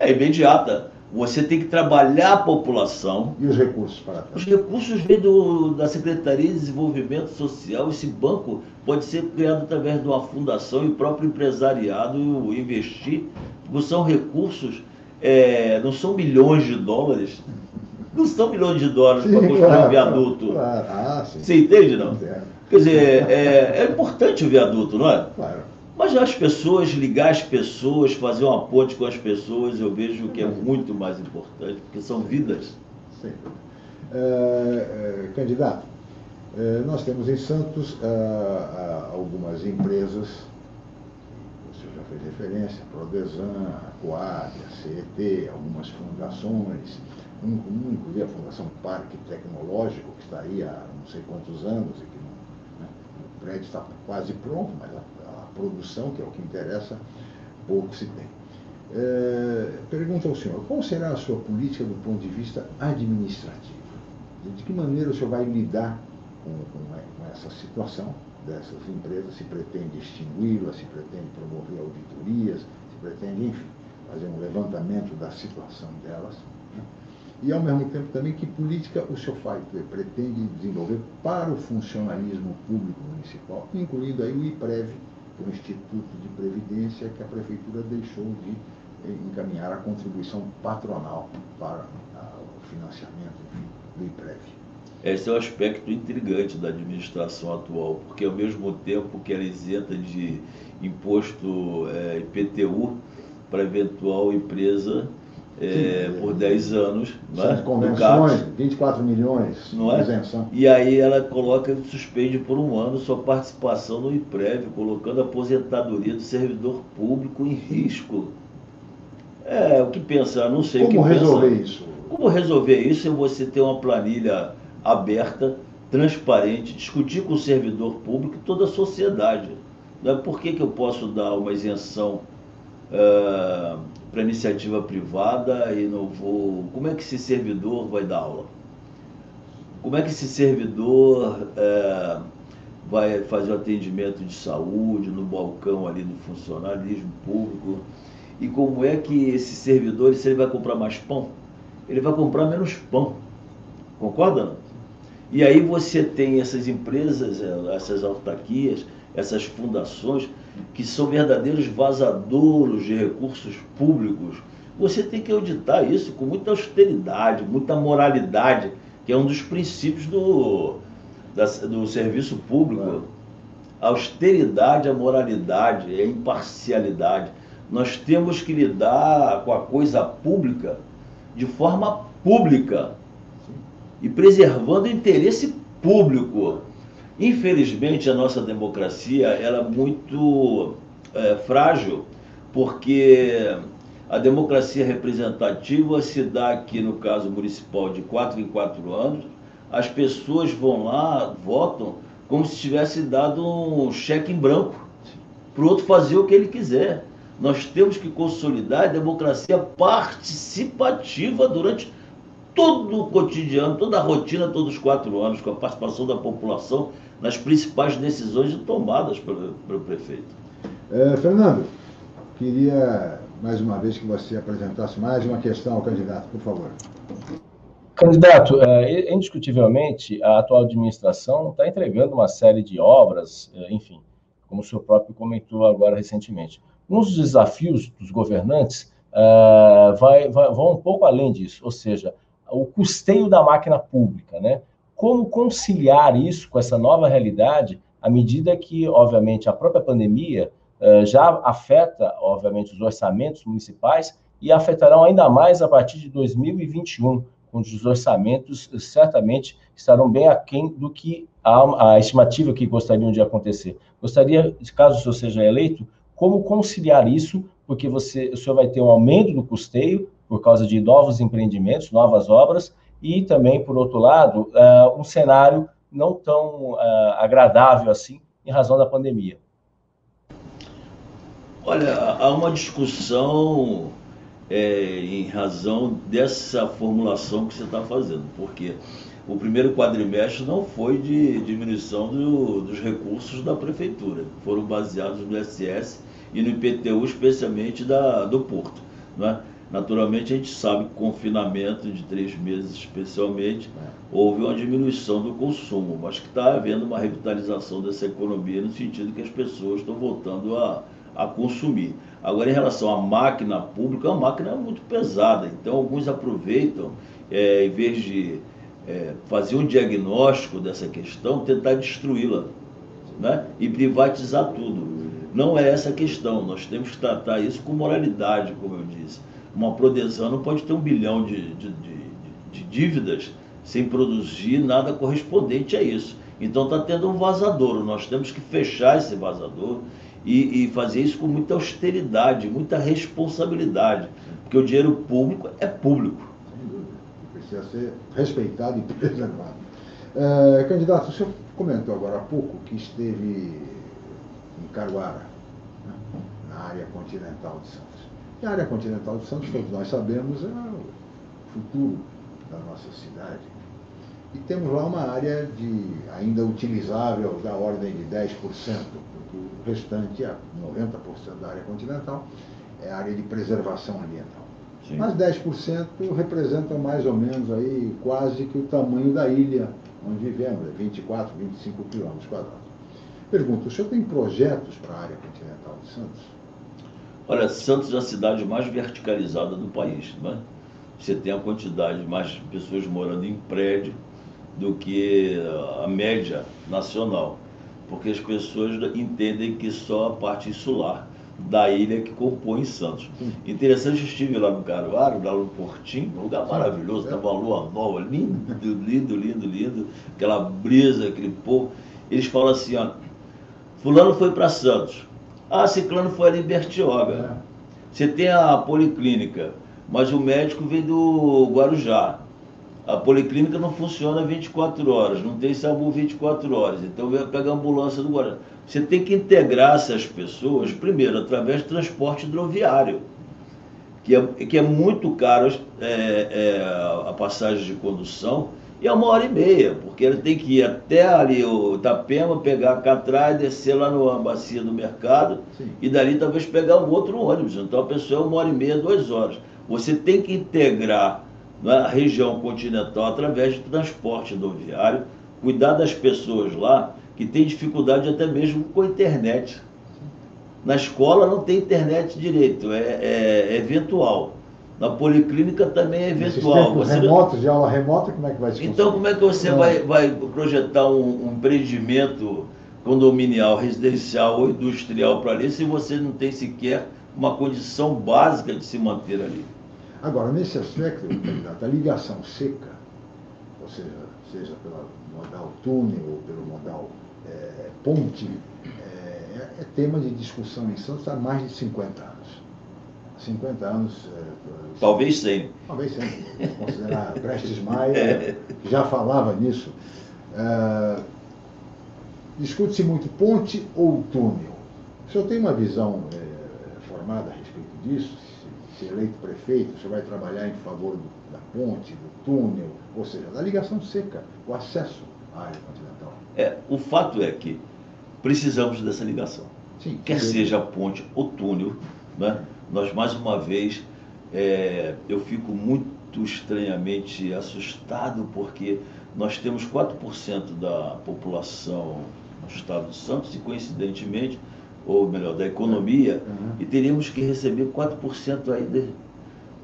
É imediata. Você tem que trabalhar a população. E os recursos para Os recursos vêm do, da Secretaria de Desenvolvimento Social. Esse banco pode ser criado através de uma fundação e o próprio empresariado investir. São recursos é, não são milhões de dólares. Não são milhões de dólares para construir um viaduto. Claro. Ah, Você entende, não? Quer dizer, é, é, importante o viaduto, não é? Claro. Mas as pessoas, ligar as pessoas, fazer uma ponte com as pessoas, eu vejo que é muito mais importante, porque são vidas. Sim. É, candidato, é, nós temos em Santos é, algumas empresas fez referência, Prodesan, Coab, CET, algumas fundações, inclusive a Fundação Parque Tecnológico, que está aí há não sei quantos anos, e prédio está quase pronto, mas a, a, produção, que é o que interessa, pouco se tem. É, pergunto ao senhor, qual será a sua política do ponto de vista administrativo? De que maneira o senhor vai lidar com, com, com essa situação? dessas empresas, se pretende extingui-las, se pretende promover auditorias, se pretende, enfim, fazer um levantamento da situação delas. Né? E, ao mesmo tempo, também que política o senhor faz, pretende desenvolver para o funcionalismo público municipal, incluindo aí o IPREV, que é o Instituto de Previdência que a Prefeitura deixou de eh, encaminhar a contribuição patronal para ah, o financiamento do IPREV. Esse é o aspecto intrigante da administração atual, porque ao mesmo tempo que ela isenta de imposto é, eh, IPTU para eventual empresa é, por 10 anos. Né? Convenções, 24 milhões não é? isenção. E aí ela coloca, suspende por um ano sua participação no IPREV, colocando a aposentadoria do servidor público em risco. É, o que pensar, não sei Como o que resolver pensar. isso? Como resolver isso é você ter uma planilha aberta, transparente, discutir com o servidor público e toda a sociedade. Né? Por que, que eu posso dar uma isenção uh, para iniciativa privada e não vou. Como é que esse servidor vai dar aula? Como é que esse servidor é, vai fazer o atendimento de saúde no balcão ali do funcionalismo público? E como é que esse servidor, se ele vai comprar mais pão, ele vai comprar menos pão. Concorda? E aí você tem essas empresas, essas autarquias, essas fundações que são verdadeiros vazadouros de recursos públicos, você tem que auditar isso com muita austeridade, muita moralidade, que é um dos princípios do, da, do serviço público. A austeridade, a moralidade, a imparcialidade. Nós temos que lidar com a coisa pública de forma pública e preservando o interesse público. Infelizmente, a nossa democracia ela é muito é, frágil, porque a democracia representativa se dá aqui no caso municipal de quatro em quatro anos, as pessoas vão lá, votam, como se tivesse dado um cheque em branco para o outro fazer o que ele quiser. Nós temos que consolidar a democracia participativa durante todo o cotidiano, toda a rotina, todos os quatro anos, com a participação da população nas principais decisões tomadas pelo, pelo prefeito. É, Fernando, queria mais uma vez que você apresentasse mais uma questão ao candidato, por favor. Candidato, é, indiscutivelmente, a atual administração está entregando uma série de obras, é, enfim, como o senhor próprio comentou agora recentemente. Um dos desafios dos governantes uh, vai, vai, vão um pouco além disso, ou seja, o custeio da máquina pública, né? Como conciliar isso com essa nova realidade, à medida que, obviamente, a própria pandemia uh, já afeta, obviamente, os orçamentos municipais e afetarão ainda mais a partir de 2021, onde os orçamentos certamente estarão bem aquém do que a, a estimativa que gostariam de acontecer. Gostaria, caso o senhor seja eleito, como conciliar isso, porque você, o senhor vai ter um aumento do custeio, por causa de novos empreendimentos, novas obras, e também, por outro lado, uh, um cenário não tão uh, agradável assim, em razão da pandemia. Olha, há uma discussão é, em razão dessa formulação que você está fazendo, porque o primeiro quadrimestre não foi de diminuição do, dos recursos da prefeitura, foram baseados no SS e no IPTU, especialmente da, do Porto. Não é? Naturalmente, a gente sabe que confinamento de três meses, especialmente, é. houve uma diminuição do consumo, mas que está havendo uma revitalização dessa economia no sentido que as pessoas estão voltando a, a consumir. Agora, em relação à máquina pública, a máquina é muito pesada, então alguns aproveitam, é, em vez de é, fazer um diagnóstico dessa questão, tentar destruí-la né? e privatizar tudo. Não é essa a questão, nós temos que tratar isso com moralidade, como eu disse uma Prodesano pode ter um bilhão de, de, de, de dívidas sem produzir nada correspondente a isso. Então está tendo um vazador. Nós temos que fechar esse vazador e, e, fazer isso com muita austeridade, muita responsabilidade, porque o dinheiro público é público. Precisa ser respeitado e preservado. É, candidato, o senhor comentou agora há pouco que esteve em Caruara, né, na área continental de Santos. E a área continental de Santos, todos nós sabemos, é o futuro da nossa cidade. E temos lá uma área de ainda utilizável da ordem de 10%, porque o restante, a 90% da área continental, é área de preservação ambiental. Sim. Mas 10% representam mais ou menos aí quase que o tamanho da ilha onde vivemos, 24, 25 quilômetros quadrados. Pergunto, o senhor tem projetos para a área continental de Santos? Olha, Santos é a cidade mais verticalizada do país. Né? Você tem a quantidade de mais pessoas morando em prédio do que a média nacional, porque as pessoas entendem que só a parte insular da ilha que compõe Santos. Interessante, eu estive lá no Caruaru, lá no Portinho, um lugar maravilhoso, estava uma lua nova, lindo, lindo, lindo, lindo, aquela brisa, aquele povo. Eles falam assim, ó, fulano foi para Santos, ah, Ciclano foi ali em Bertioga. É. Você tem a policlínica, mas o médico vem do Guarujá. A policlínica não funciona 24 horas, não tem SAMU 24 horas. Então vem pegar a ambulância do Guarujá. Você tem que integrar essas pessoas, primeiro, através de transporte hidroviário, que é, que é muito caro é, é, a passagem de condução e é uma hora e meia, porque ele tem que ir até ali o Itapema, pegar a Catrás, descer lá na bacia do mercado Sim. e dali talvez pegar um outro ônibus. Então a pessoa é uma hora e meia, duas horas. Você tem que integrar né, a região continental através de transporte rodoviário, cuidar das pessoas lá que têm dificuldade até mesmo com a internet. Na escola não tem internet direito, é, é, é eventual. Na policlínica também é eventual. Você remotos, de aula remota, como é que vai se Então, como é que você vai, vai projetar um, um empreendimento condominial, residencial ou industrial para ali se você não tem sequer uma condição básica de se manter ali? Agora, nesse aspecto, candidato, a ligação seca, ou seja, seja pelo modal túnel ou pelo modal é, ponte, é, é, tema de discussão em Santos há mais de 50 anos. 50 anos. É, talvez 100. Talvez 100. Considerar Prestes Maia, é. já falava nisso. É, Discute-se muito ponte ou túnel. O senhor tem uma visão é, formada a respeito disso? Se, se eleito prefeito, o senhor vai trabalhar em favor do, da ponte, do túnel, ou seja, da ligação seca, o acesso à área continental? É, o fato é que precisamos dessa ligação. Sim, Quer seja ponte ou túnel, né? Nós mais uma vez, é, eu fico muito estranhamente assustado porque nós temos 4% da população no estado de Santos e coincidentemente, ou melhor, da economia, uhum. e teríamos que receber 4% aí de,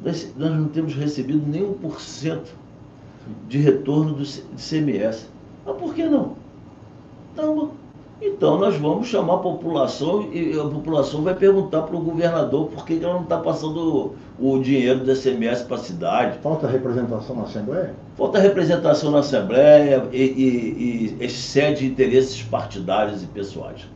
nós não temos recebido nem 1% de retorno do CMS. Mas por que não? Não, então nós vamos chamar a população e a população vai perguntar para o governador por que ela não está passando o dinheiro do SMS para a cidade. Falta representação na Assembleia? Falta representação na Assembleia e, e, e excede interesses partidários e pessoais.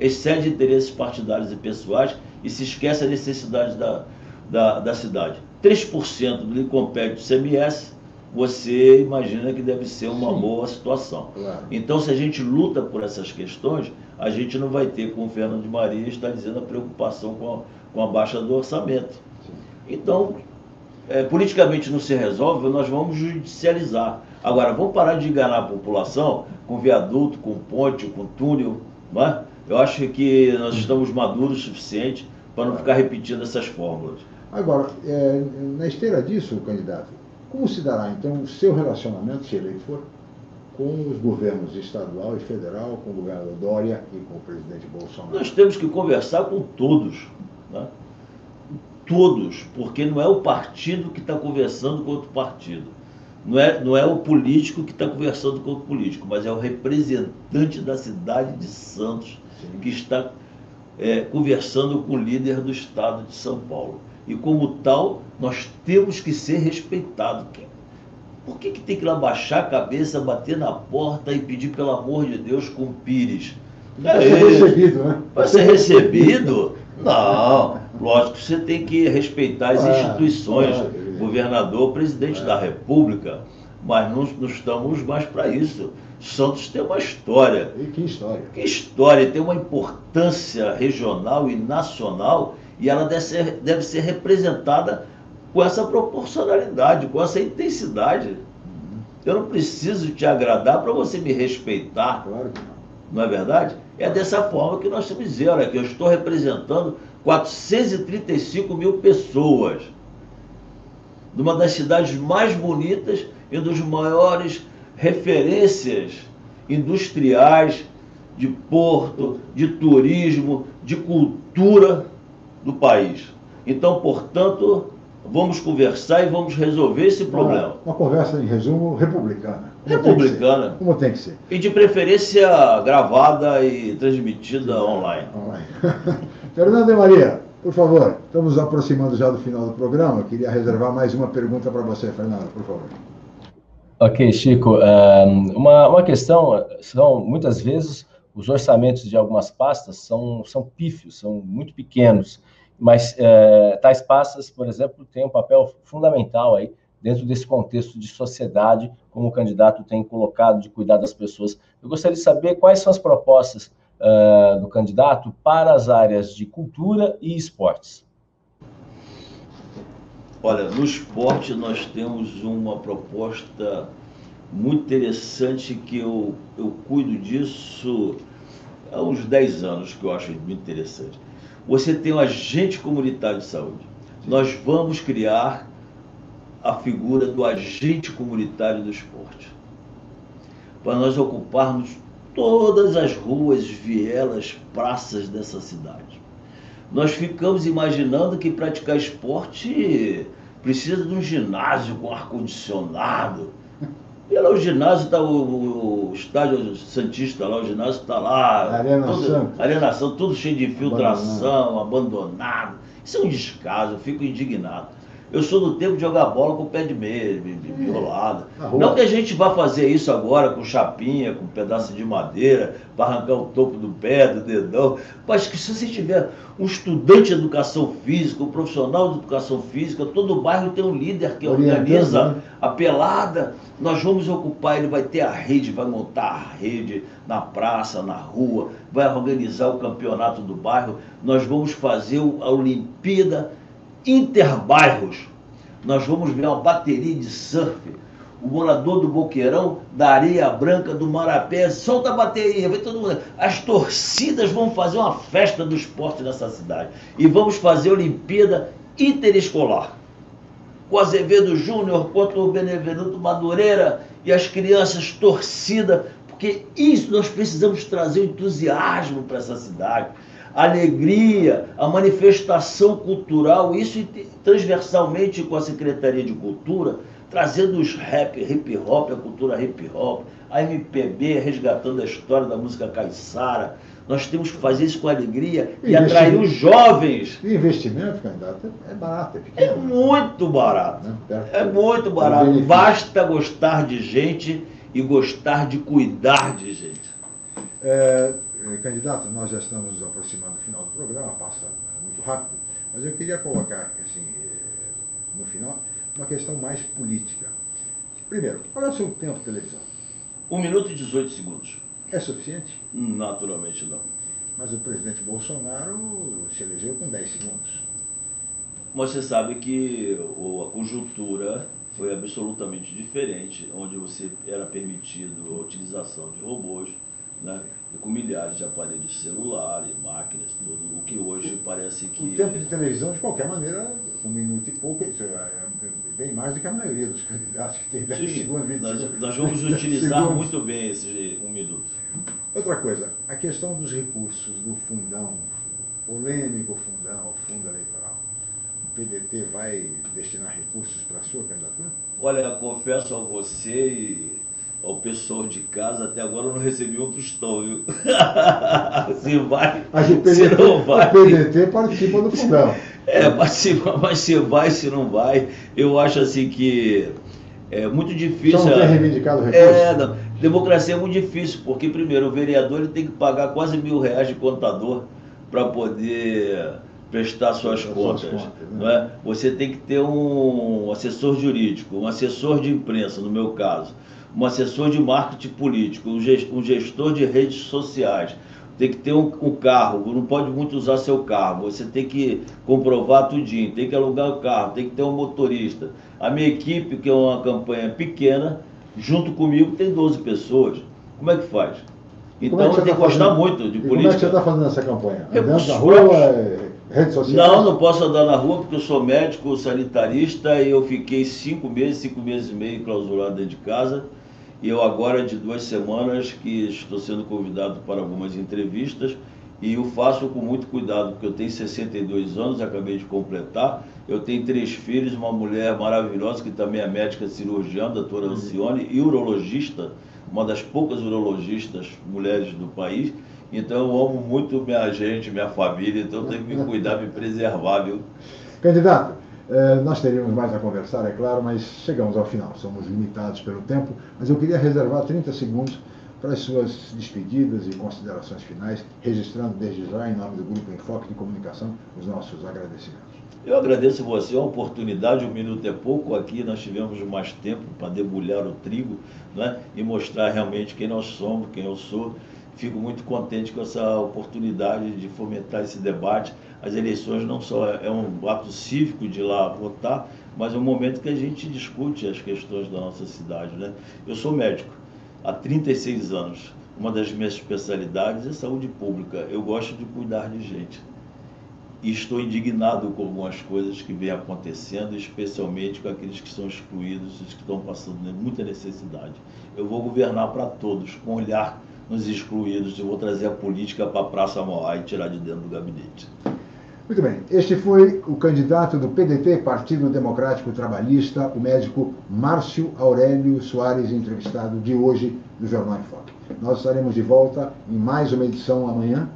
Excede interesses partidários e pessoais e se esquece a necessidade da, da, da cidade. 3% do lhe compete do CMS você imagina que deve ser uma Sim. boa situação. Claro. Então, se a gente luta por essas questões, a gente não vai ter, como o Fernando de Maria está dizendo, a preocupação com a, com a baixa do orçamento. Sim. Então, é, politicamente não se resolve, nós vamos judicializar. Agora, vamos parar de enganar a população com viaduto, com ponte, com túnel. Não é? Eu acho que nós estamos maduros o suficiente para não ficar repetindo essas fórmulas. Agora, é, na esteira disso, candidato, como se dará, então, o seu relacionamento, se eleito for, com os governos estadual e federal, com o governador Dória e com o presidente Bolsonaro? Nós temos que conversar com todos. Né? Todos, porque não é o partido que está conversando com outro partido. Não é, não é o político que está conversando com outro político, mas é o representante da cidade de Santos Sim. que está é, conversando com o líder do estado de São Paulo e como tal nós temos que ser respeitados. Por que, que tem que lá baixar a cabeça, bater na porta e pedir pelo amor de Deus com pires? Para ser recebido, né? Para ser recebido? Não. Lógico que você tem que respeitar as instituições, governador, presidente da República, mas não, não estamos mais para isso. Santos tem uma história. E que história? Que história, tem uma importância regional e nacional e ela deve ser, deve ser representada com essa proporcionalidade, com essa intensidade. Eu não preciso te agradar para você me respeitar. Claro que não. Não é verdade? É dessa forma que nós temos que dizer, olha, que eu estou representando 435 mil pessoas. Numa das cidades mais bonitas e dos maiores referências industriais de porto, de turismo, de cultura do país. Então, portanto, vamos conversar e vamos resolver esse problema. Uma, uma conversa, em resumo, republicana. Como republicana. Tem Como tem que ser. E de preferência gravada e transmitida online. online. Fernando e Maria, por favor, estamos aproximando já do final do programa. Eu queria reservar mais uma pergunta para você, Fernando, por favor. Ok, Chico. Uma, uma questão, são muitas vezes os orçamentos de algumas pastas são, são pífios, são muito pequenos, mas é, tais pastas, por exemplo, têm um papel fundamental aí dentro desse contexto de sociedade, como o candidato tem colocado, de cuidar das pessoas. Eu gostaria de saber quais são as propostas uh, do candidato para as áreas de cultura e esportes. Olha, no esporte nós temos uma proposta muito interessante que eu, eu cuido disso há uns 10 anos, que eu acho muito interessante. Você tem um agente comunitário de saúde. Nós vamos criar a figura do agente comunitário do esporte. Para nós ocuparmos todas as ruas, vielas, praças dessa cidade. Nós ficamos imaginando que praticar esporte precisa de um ginásio com ar-condicionado, e lá o ginásio está, o, o, estádio Santista lá, o ginásio está lá. Arena Santos. Arena Santos, tudo cheio de infiltração, abandonado. abandonado. Isso é um descaso, eu fico indignado. Eu sou do tempo de jogar bola com o pé de meia, violada. Não que a gente vá fazer isso agora com chapinha, com um pedaço de madeira, para arrancar o topo do pé, do dedão. Mas que se você tiver um estudante de educação física, um profissional de educação física, todo bairro tem um líder que organiza né? a pelada. Nós vamos ocupar, ele vai ter a rede, vai montar a rede na praça, na rua, vai organizar o campeonato do bairro. Nós vamos fazer a Olimpíada interbairros. Nós vamos ver uma bateria de surf. O morador do Boqueirão, da Areia Branca, do Marapé, solta a bateria, vai todo mundo. As torcidas vão fazer uma festa do esporte nessa cidade. E vamos fazer a Olimpíada Interescolar. O Azevedo Júnior contra o Benevenuto Madureira e as crianças torcida, porque isso nós precisamos trazer entusiasmo para essa cidade alegria, a manifestação cultural, isso transversalmente com a Secretaria de Cultura, trazendo os rap, hip hop, a cultura hip hop, a MPB resgatando a história da música caiçara. Nós temos que fazer isso com alegria e atrair os jovens. E investimento, candidato, é barato, é pequeno. É muito barato. Né? É muito barato. Basta gostar de gente e gostar de cuidar de gente. É, eh, candidato, nós já estamos nos aproximando do final do programa, passa muito rápido, mas eu queria colocar, assim, eh, no final, uma questão mais política. Primeiro, qual é o seu tempo de televisão? 1 minuto e 18 segundos. É suficiente? Naturalmente não. Mas o presidente Bolsonaro se elegeu com 10 segundos. Mas você sabe que a conjuntura foi absolutamente diferente, onde você era permitido a utilização de robôs, né? com milhares de aparelhos celulares, máquinas, tudo, o que hoje parece que. O tempo de televisão, de qualquer maneira, um minuto e pouco, é, é bem mais do que a maioria dos candidatos que tem 10 segundos, 20 nós, segundos. Nós vamos utilizar muito bem esse um minuto. Outra coisa, a questão dos recursos do fundão, polêmico fundão, fundo eleitoral. O PDT vai destinar recursos para a sua candidatura? Olha, confesso a você e o pessoal de casa até agora não recebeu um tostão, viu? se vai, mas o PDT, se não vai. O PDT participa do fundão. É, participa, mas se vai, se não vai. Eu acho assim que é muito difícil. Não tem reivindicado recurso? É, não. democracia é muito difícil, porque primeiro o vereador ele tem que pagar quase mil reais de contador para poder prestar suas contas. contas né? não é? Você tem que ter um assessor jurídico, um assessor de imprensa, no meu caso um assessor de marketing político, um gestor de redes sociais. Tem que ter um, um, carro, não pode muito usar seu carro, você tem que comprovar tudinho, tem que alugar o carro, tem que ter um motorista. A minha equipe, que é uma campanha pequena, Junto comigo tem 12 pessoas. Como é que faz? Então é que tem que tá gostar fazendo? muito de e política. Como é que você está fazendo essa campanha? Andando na rua, é, redes sociais? Não, não posso andar na rua porque eu sou médico, sanitarista e eu fiquei cinco meses, cinco meses e meio clausurado dentro de casa. E eu agora, de duas semanas, que estou sendo convidado para algumas entrevistas e eu faço com muito cuidado, porque eu tenho 62 anos, acabei de completar. Eu tenho três filhos, uma mulher maravilhosa que também é médica cirurgiã, doutora uhum. Ancione, e urologista, uma das poucas urologistas mulheres do país. Então eu amo muito minha gente, minha família, então eu tenho que me cuidar, me preservar, viu? Candidato, nós teríamos mais a conversar, é claro, mas chegamos ao final, somos limitados pelo tempo, mas eu queria reservar 30 segundos para as suas despedidas e considerações finais, registrando desde já, em nome do Grupo Enfoque de Comunicação, os nossos agradecimentos. Eu agradeço você a oportunidade, um minuto é pouco, aqui nós tivemos mais tempo para debulhar o trigo né, e mostrar realmente quem nós somos, quem eu sou. Fico muito contente com essa oportunidade de fomentar esse debate. As eleições não só é um ato cívico de ir lá votar, mas é um momento que a gente discute as questões da nossa cidade. Né? Eu sou médico, há 36 anos. Uma das minhas especialidades é saúde pública. Eu gosto de cuidar de gente. E estou indignado com algumas coisas que vêm acontecendo, especialmente com aqueles que são excluídos, os que estão passando muita necessidade. Eu vou governar para todos, com olhar nos excluídos. Eu vou trazer a política para a Praça Mauá e tirar de dentro do gabinete. Muito bem, este foi o candidato do PDT, Partido Democrático Trabalhista, o médico Márcio Aurélio Soares, entrevistado de hoje do Jornal em Foque. Nós estaremos de volta em mais uma edição amanhã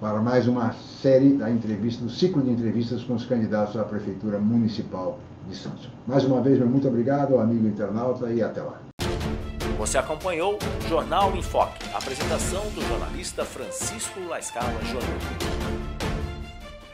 para mais uma série da entrevista, do ciclo de entrevistas com os candidatos à Prefeitura Municipal de Santos. Mais uma vez, meu muito obrigado amigo internauta e até lá. Você acompanhou Jornal em Foque, apresentação do jornalista Francisco Lascala Júnior.